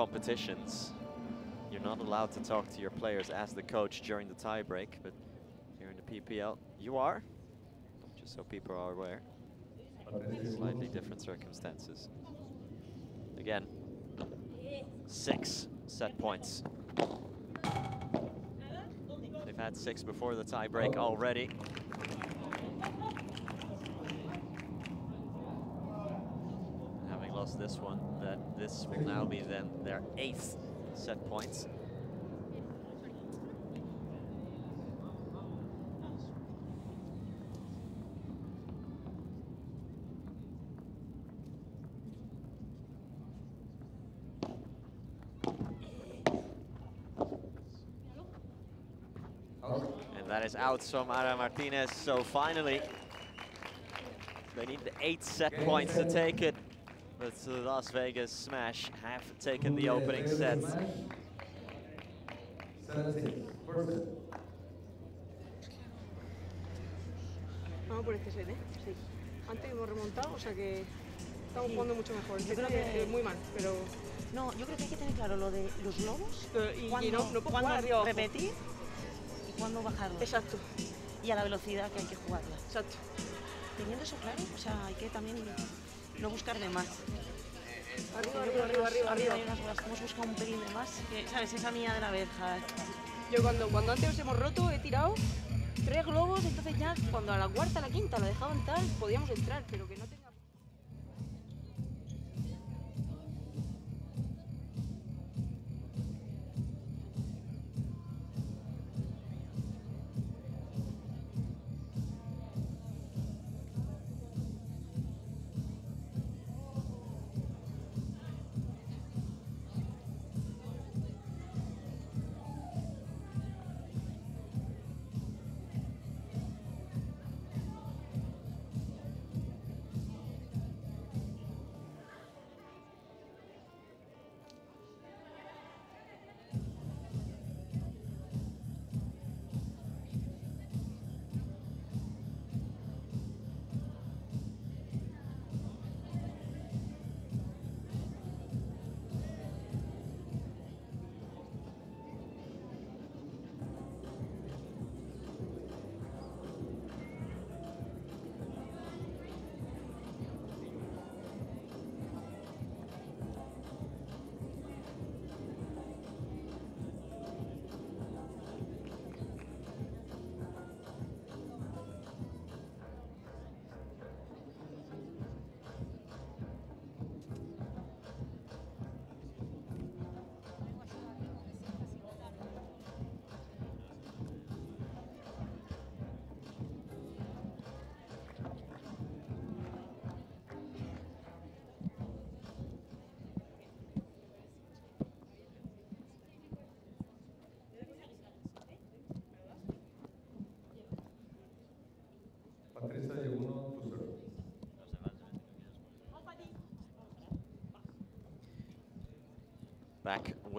Competitions, you're not allowed to talk to your players as the coach during the tiebreak, but here in the PPL, you are, just so people are aware. Slightly different circumstances. Again, six set points. They've had six before the tiebreak already. Having lost this one, that this will now be then their eighth set points. And that is out from Ara Martinez. So finally, they need the eight set points to take it. But the Las Vegas Smash have taken the opening set. Vamos por este set, ¿eh? Sí. Antes hemos remontado, o sea que estamos Sí. jugando mucho mejor. Yo creo que- eh, muy mal, pero... No, yo creo que hay que tener claro lo de los globos, pero- y, y cuándo, no, no puedo cuándo jugar repetir y cuándo bajarlo. Exacto, Y a la velocidad que hay que jugarla. exacto. Teniendo eso claro, o sea, hay que también no buscar de más. Arriba, arriba, arriba, arriba, hay arriba. unas que hemos buscado un pelín de más, que, ¿sabes? Esa mía de la verja. Yo cuando, cuando antes hemos roto he tirado tres globos, entonces ya cuando a la cuarta, a la quinta lo dejaban tal, podíamos entrar, pero que no tenga...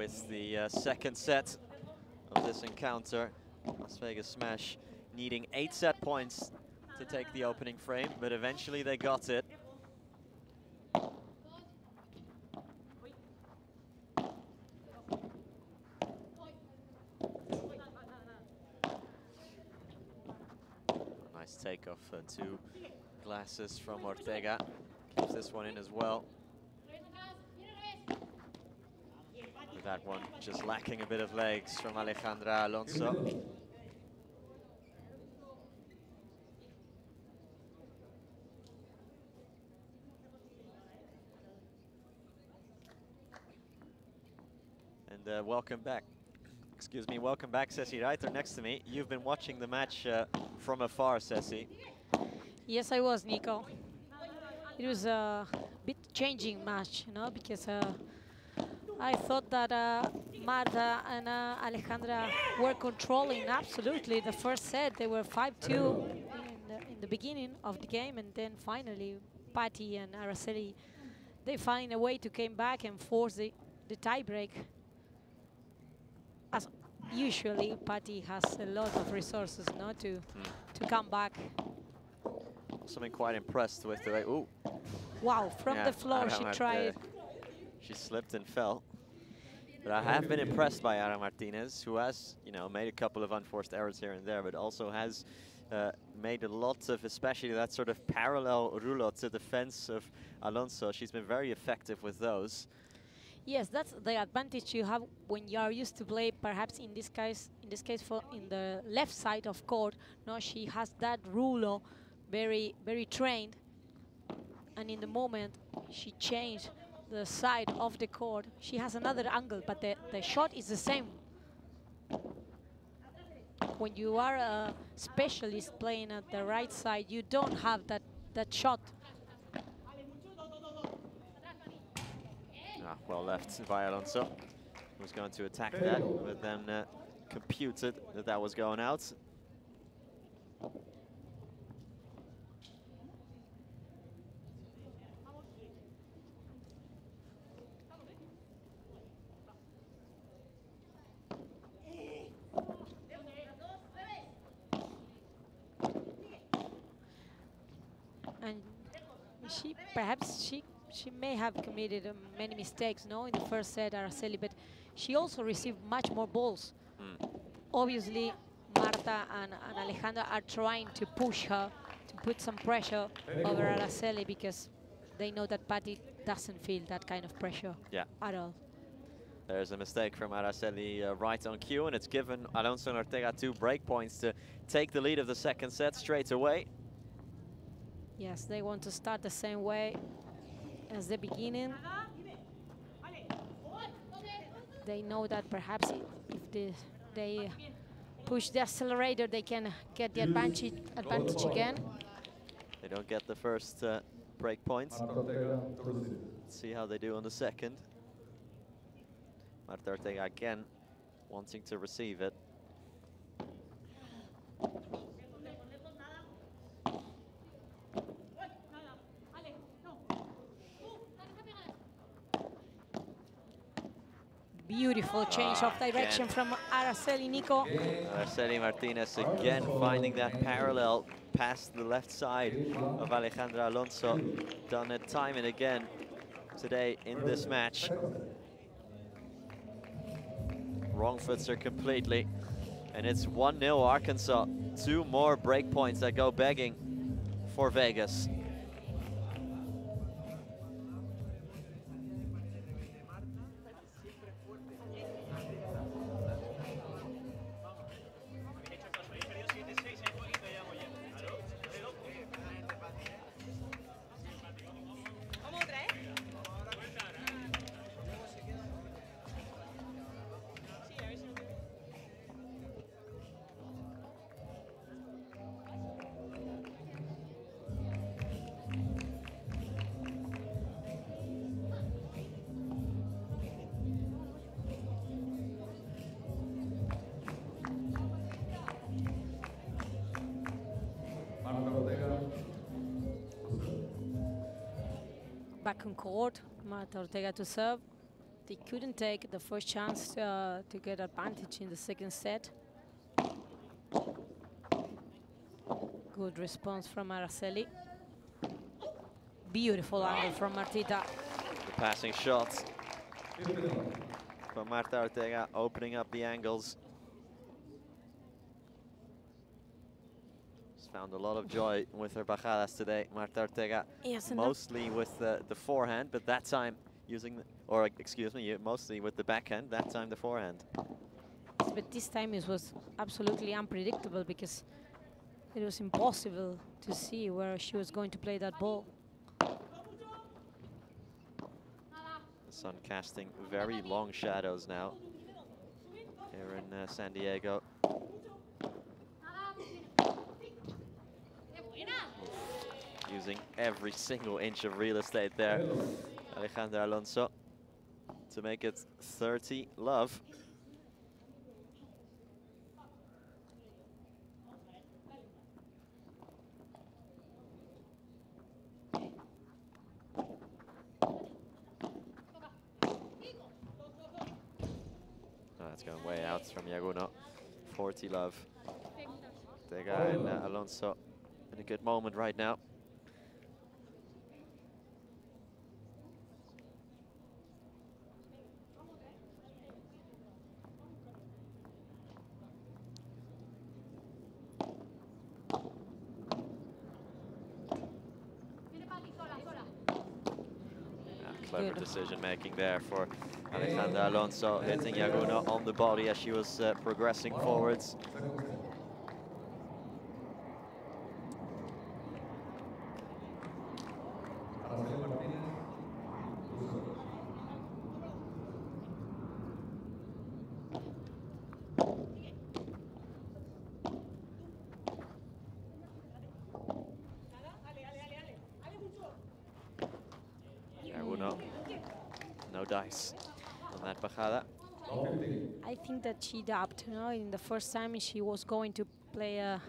with the uh, second set of this encounter. Las Vegas Smash needing eight set points to take the opening frame, but eventually they got it. Nice take off uh, two glasses from Ortega. Keeps this one in as well. With that one just lacking a bit of legs from Alejandra Alonso. And uh, welcome back. Excuse me, welcome back, Ceci Reiter next to me. You've been watching the match uh, from afar, Ceci. Yes, I was, Nico. It was a bit changing match, you know, because uh, I thought that uh, Marta and uh, Alejandra were controlling absolutely the first set. They were 5-2 in the, in the beginning of the game, and then finally, Patty and Araceli, they find a way to come back and force the, the tiebreak. As usually, Patty has a lot of resources, no, to to come back. Been quite impressed with the way. Ooh, Wow, from yeah, the floor she tried. She slipped and fell. But I have been impressed by Ara Martinez, who has, you know, made a couple of unforced errors here and there, but also has uh, made a lot of, especially that sort of parallel rulo to the fence of Alonso. She's been very effective with those. Yes, that's the advantage you have when you are used to play. Perhaps in this case, in this case, for in the left side of court, no, she has that ruler, very very trained, and in the moment she changed the side of the court, she has another angle, but the the shot is the same. When you are a specialist playing at the right side, you don't have that that shot. Ah, well left by Alonso. Was going to attack that, but then uh, computed that that was going out. and she perhaps she she may have committed um, many mistakes no in the first set Araceli but she also received much more balls Mm. obviously Marta and, and Alejandra are trying to push her to put some pressure over Araceli because they know that Patty doesn't feel that kind of pressure Yeah. at all There's a mistake from Araceli uh, right on cue, and it's given Alonso and Ortega two break points to take the lead of the second set straight away. Yes they want to start the same way as the beginning they know that perhaps if the, they push the accelerator, they can get the advantage, advantage again. They don't get the first uh, break point. Marta Ortega. See how they do on the second. Marta Ortega again wanting to receive it. Beautiful change of ah, direction again. from Araceli Nico. Araceli Martinez again finding that parallel past the left side of Alejandra Alonso. Done it time and again today in this match. Wrong foots her completely. And it's 1-0 Arkansas. Two more break points that go begging for Vegas. Court, Marta Ortega to serve. They couldn't take the first chance uh, to get advantage in the second set. Good response from Araceli. Beautiful angle from Martita. The passing shots from Marta Ortega opening up the angles. Found a lot of joy with her bajadas today, Marta Ortega. Yes, mostly with the, the forehand, but that time using, the, or excuse me, mostly with the backhand, that time the forehand. But this time it was absolutely unpredictable because it was impossible to see where she was going to play that ball. The sun casting very long shadows now here in uh, San Diego. Using every single inch of real estate there, Alejandro Alonso, to make it 30 love. Oh, that's going way out from Llaguno. 40 love. Ortega and uh, Alonso in a good moment right now. Clever good. decision making there for Alejandra Alonso, hitting Llaguno on the body as she was uh, progressing forwards. Araceli Martínez, uso. Llaguno, no dice on that bajada. Top 15. She dubbed, you know, in the first time she was going to play a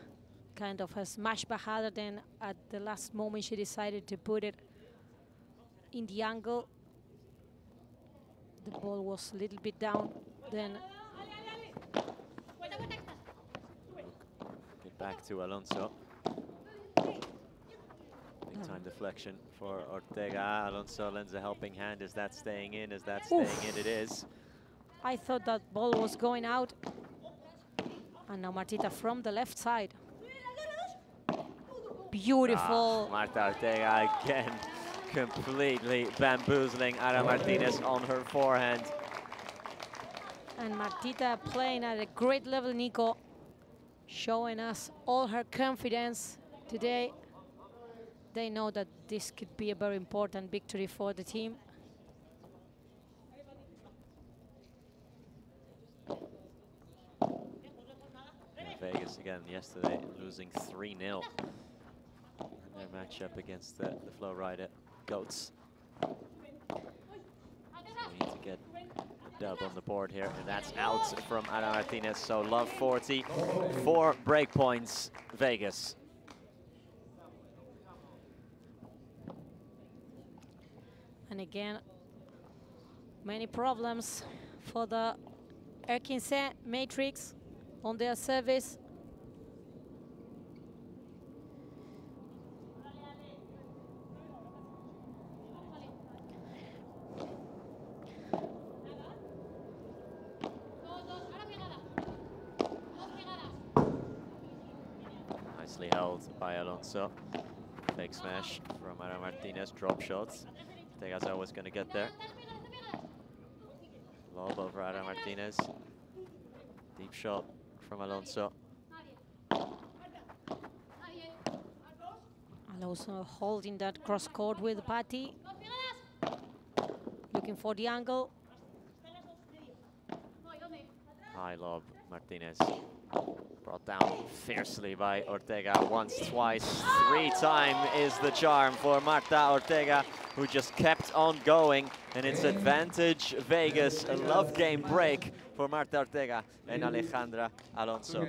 kind of a smash bajada, then at the last moment she decided to put it in the angle. The ball was a little bit down, then Get back to Alonso. Big um. time deflection for Ortega. Alonso lends a helping hand. Is that staying in? Is that staying Oof. in? It is. I thought that ball was going out. And now Martita from the left side. Beautiful. Ah, Marta Ortega again completely bamboozling Ara Martinez on her forehand. And Martita playing at a great level, Nico. Showing us all her confidence today. They know that this could be a very important victory for the team. Again yesterday losing 3-0 in their matchup against the, the Florida Goats. So we need to get a dub on the board here, and that's out from Ara Martinez. So love 40, four break points, Vegas. And again, many problems for the Arkansas Matrix on their service. Nicely held Alonso. Fake smash from Ara Martinez, drop shots. Ortega's always going to get there. Lob over Ara Martinez. Deep shot from Alonso. Alonso holding that cross court with Patty. Looking for the angle. High lob, Martinez. Brought down fiercely by Ortega once, twice, three time is the charm for Marta Ortega, who just kept on going. And it's advantage Vegas, a love game break for Marta Ortega and Alejandra Alonso.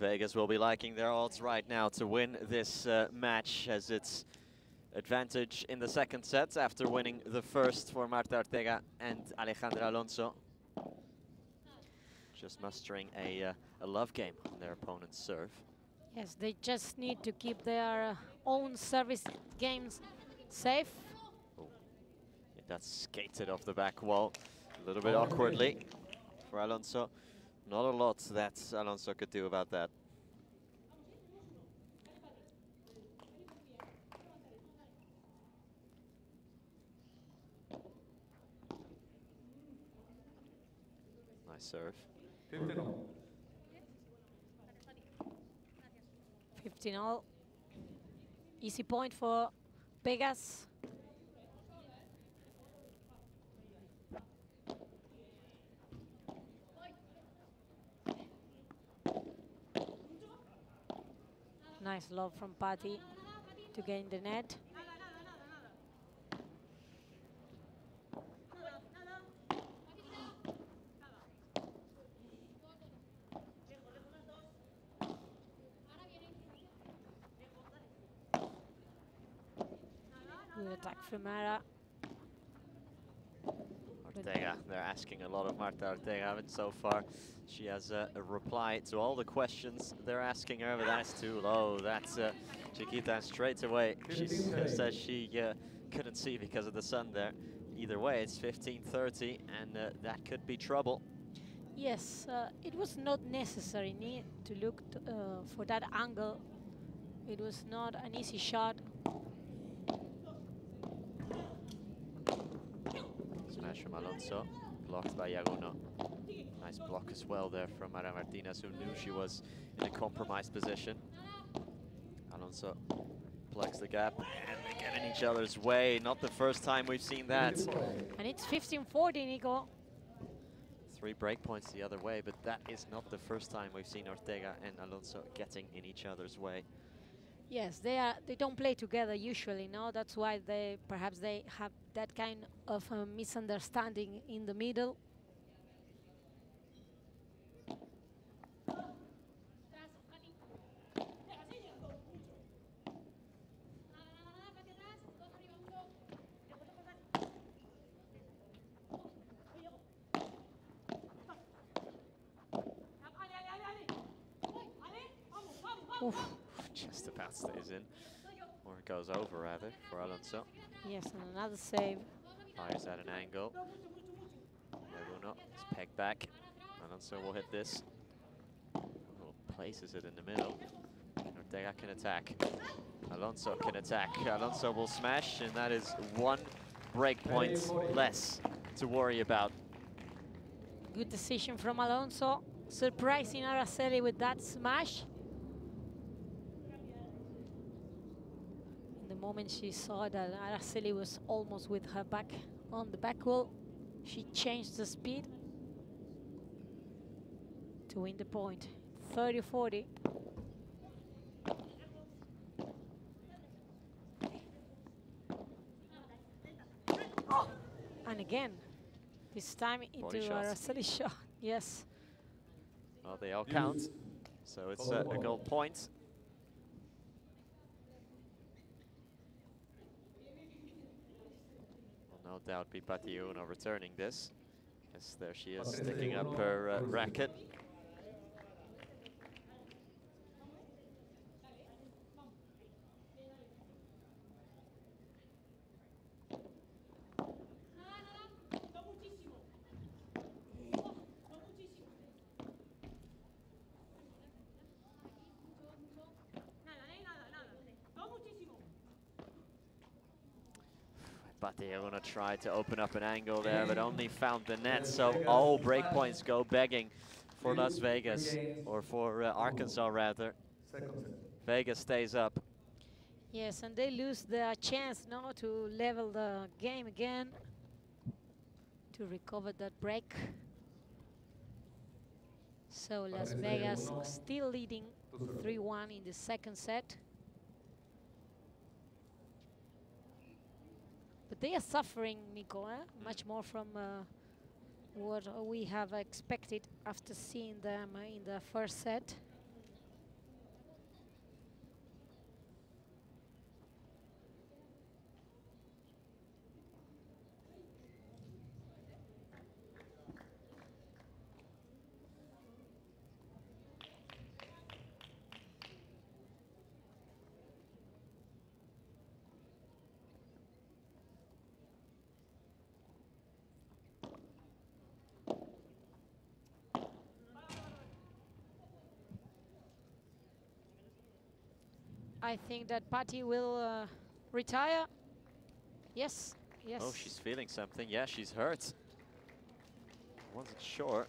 Vegas will be liking their odds right now to win this uh, match as it's advantage in the second set after winning the first for Marta Ortega and Alejandra Alonso. Just mustering a, uh, a love game on their opponent's serve. Yes, they just need to keep their uh, own service games safe. Yeah, that's skated off the back wall a little bit awkwardly for Alonso. Not a lot that Alonso could do about that. Nice serve. 15 all. 15 all. Easy point for Vegas. Nice love from Patty to gain the net. Good attack from Mara. Ortega, they're asking a lot of Marta Ortega and so far. She has a, a reply to all the questions they're asking her, but that's too low. That's uh, Chiquita straight away. She says she uh, couldn't see because of the sun there. Either way, it's 15.30 and uh, that could be trouble. Yes, uh, it was not necessary to look t- uh, for that angle. It was not an easy shot. Alonso, blocked by Llaguno. Nice block as well there from Ara Martinez, who knew she was in a compromised position. Alonso plugs the gap, and they get in each other's way. Not the first time we've seen that. And it's 15-40, Nico. Three break points the other way, but that is not the first time we've seen Ortega and Alonso getting in each other's way. Yes, they are. They don't play together usually. No, that's why they perhaps they have that kind of uh, misunderstanding in the middle. Oof. Just about stays in, or it goes over rather, for Alonso. Yes, and another save. Fires at an angle. Llaguno is pegged back. Alonso will hit this. Places it in the middle. Ortega can attack. Alonso can attack. Alonso will smash, and that is one break point less to worry about. Good decision from Alonso. Surprising Araceli with that smash. In the moment she saw that Araceli was almost with her back on the back wall, she changed the speed to win the point. 30-40. And again, this time into shot. Araceli shot. Yes. Well, they all count, so it's uh, a goal point. No doubt be Pati Llaguno returning this. Yes, there she is, sticking up her uh, racket. Pati Llaguno tried to open up an angle there, but only found the net. So all break points go begging for Las Vegas, or for uh, Arkansas rather. Vegas stays up. Yes, and they lose their chance now to level the game again, to recover that break. So Las Vegas still leading 3-1 in the second set. They are suffering, Nico, eh? much more from uh, what we have expected after seeing them in the first set. I think that Patty will uh, retire. Yes, yes. Oh, she's feeling something. Yeah, she's hurt. Wasn't sure.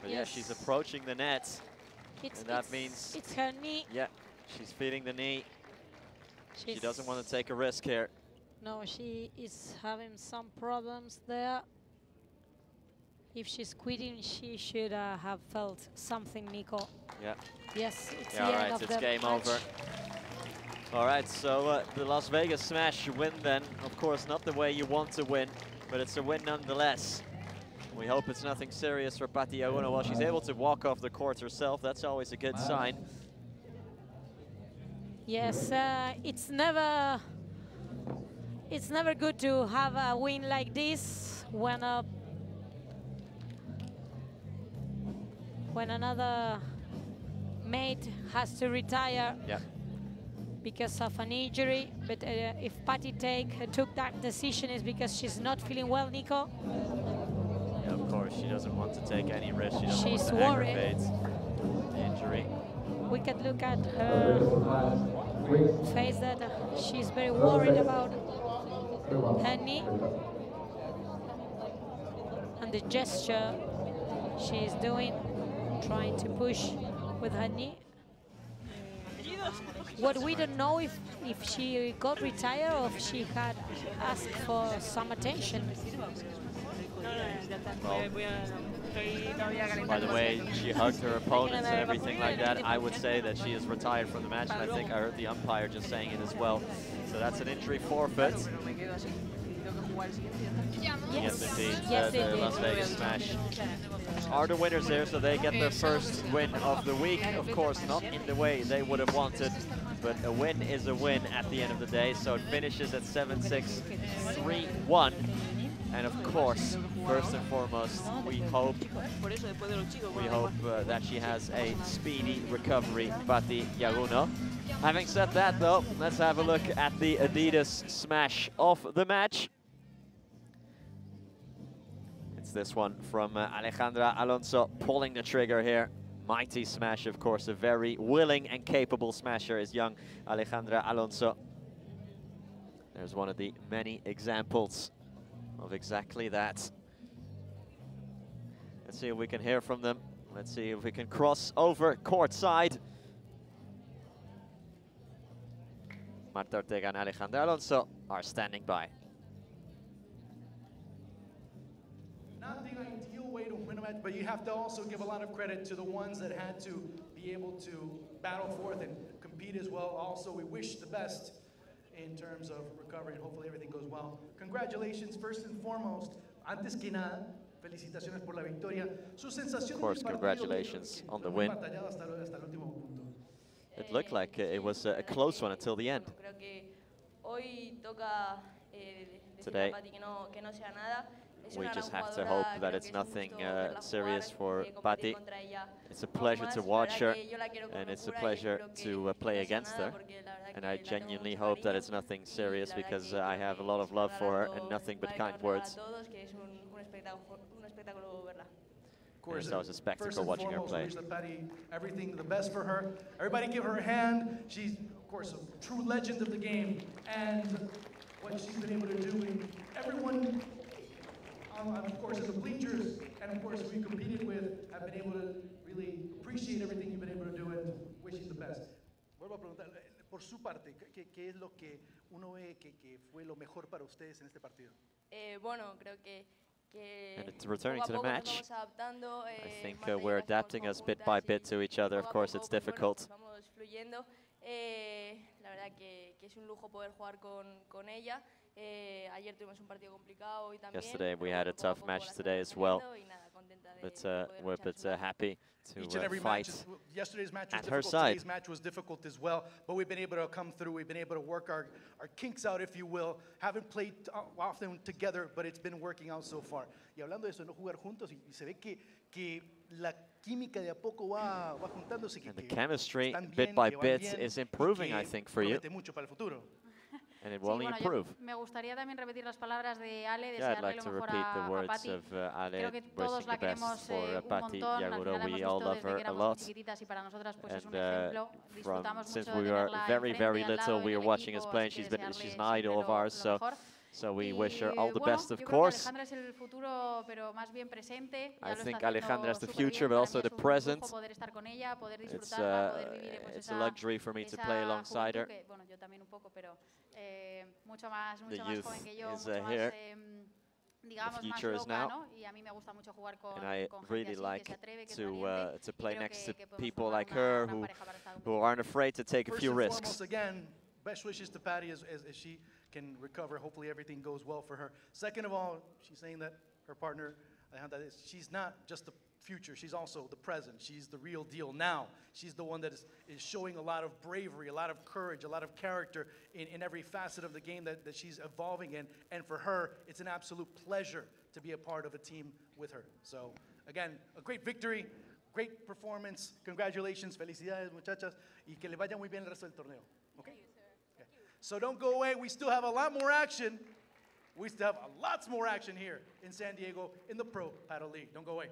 But yeah, she's approaching the net. it's, and that it's- means- it's her knee. Yeah, she's feeling the knee. She doesn't want to take a risk here. No, she is having some problems there. If she's quitting, she should uh, have felt something, Nico. Yeah. Yes, it's Yeah, the all end right, of it's the game match. over. All right, so uh, the Las Vegas Smash win then. Of course, not the way you want to win, but it's a win nonetheless. We hope it's nothing serious for Pati Llaguno. Well, she's able to walk off the court herself. That's always a good sign. Yes, uh, it's never it's never good to have a win like this when a when another mate has to retire Yeah. because of an injury. But uh, if Patty take uh, took that decision is because she's not feeling well, Nico. Yeah, of course, she doesn't want to take any risk. She doesn't She's want to worried. aggravate the injury. We can look at her face that she's very worried about her knee and the gesture she's doing, trying to push with her knee. What we don't know if if she got retired or if she had asked for some attention. By the way, she hugged her opponents and everything like that. I would say that she is retired from the match, and I think I heard the umpire just saying it as well. So that's an injury forfeit. Yes, indeed. Yes, the. Las Vegas Smash are the winners here, so they get their first win of the week. Of course, not in the way they would have wanted, but a win is a win at the end of the day. So it finishes at 7-6, 3-1. And of course, first and foremost, we hope Por eso, después de los chicos. we hope uh, that she has a speedy recovery, Pati Llaguno. Having said that, though, let's have a look at the Adidas smash of the match. This one from uh, Alejandra Alonso pulling the trigger here. Mighty smash, of course, a very willing and capable smasher is young Alejandra Alonso. There's one of the many examples of exactly that. Let's see if we can hear from them. Let's see if we can cross over courtside. Marta Ortega and Alejandra Alonso are standing by. Not the ideal way to win a match, but you have to also give a lot of credit to the ones that had to be able to battle forth and compete as well. Also, we wish the best in terms of recovery and hopefully everything goes well. Congratulations, first and foremost. Antes que nada, felicitaciones por la victoria. Su sensación Of course, congratulations on the win. batallado hasta, el- hasta el último punto. It looked like uh, it was a close one until the end. Bueno, creo que hoy toca eh, decirle Today, a Pati que no, que no sea nada. Es we just have to hope that it's nothing uh, serious for competir Pati. contra ella It's a pleasure to watch her, que yo la quiero con and it's a pleasure to uh, play against her. porque la verdad And I genuinely hope that it's nothing serious because uh, I have a lot of love for her and nothing but kind words. A todos, que es un, un espectáculo, un espectáculo. Of course, it's always a first spectacle and watching her foremost, play. wish the Patty everything the best for her. Everybody give her a hand. She's, of course, a true legend of the game. And what she's been able to do, everyone, um, of course, in the bleachers, and of course, we competed with, have been able to really appreciate everything you've been able to do and wish you the best. Vuelvo a preguntar, eh, por su parte, ¿qué, qué es lo que uno ve que, que fue lo mejor para ustedes en este partido? Eh, bueno, creo que, que And it's returning to the match. I eh, think uh, we're adapting us bit by bit to each other. Of course, it's difficult. Eh, la verdad que, que es un lujo poder jugar con, con ella. Eh, ayer tuvimos un partido complicado y también. Yesterday we had a tough poco match today as well. nada, But uh, we're but uh, happy to Each and uh, every match, fight. is, yesterday's match was at her difficult, side. today's match was difficult as well, but we've been able to come through, we've been able to work our, our kinks out, if you will. Haven't played uh, often together, but it's been working out so far. Y hablando de eso, no jugar juntos, y, y se ve que, que la química de a poco va, va juntándose, que, And the que chemistry, están bit by que bit, bien, is improving, I think, for you. mucho para el futuro. And it will only bueno, improve. me gustaría también repetir las palabras de Ale, Yeah, I'd like lo to mejor repeat a, the a words Patti. of uh, Ale, Creo que todos wishing la the best queremos for eh, uh, un Patti montón, Llaguno. la We hemos all visto love desde her que a éramos lot. chiquititas y para nosotras pues es And un uh, ejemplo. from Disfrutamos since mucho de we were tenerla very, very little, we el were watching equipo, us play, and así been she's an idol of lo- ours. lo So mejor. So we Y, wish her all the bueno, best, of yo creo que course. Alejandra es el futuro, pero más bien presente. I think Alejandra is the future, but also the present. poder estar con ella, poder It's disfrutarla, uh, poder vivir pues, it's a luxury for me to play alongside her. que, bueno, yo un poco, pero eh, mucho más, The mucho más youth joven que yo, is, mucho uh, más, here. em, digamos, más future is now. ¿no? Y a mí me gusta mucho jugar con, And I really así, like atreve, to uh, to play next que- to que people like una her gran who pareja para estar un who aren't afraid to take a few risks. foremost, again, best wishes to Patty as, as, as she can recover. Hopefully, everything goes well for her. Second of all, she's saying that her partner, she's not just the future, she's also the present. She's the real deal now. She's the one that is, is showing a lot of bravery, a lot of courage, a lot of character in, in every facet of the game that, that she's evolving in. And for her, it's an absolute pleasure to be a part of a team with her. So, again, a great victory. Great performance. Congratulations. Felicidades, muchachas. Y que le vaya muy bien el resto del torneo. So don't go away. We still have a lot more action. We still have lots more action here in San Diego in the Pro Padel League. Don't go away.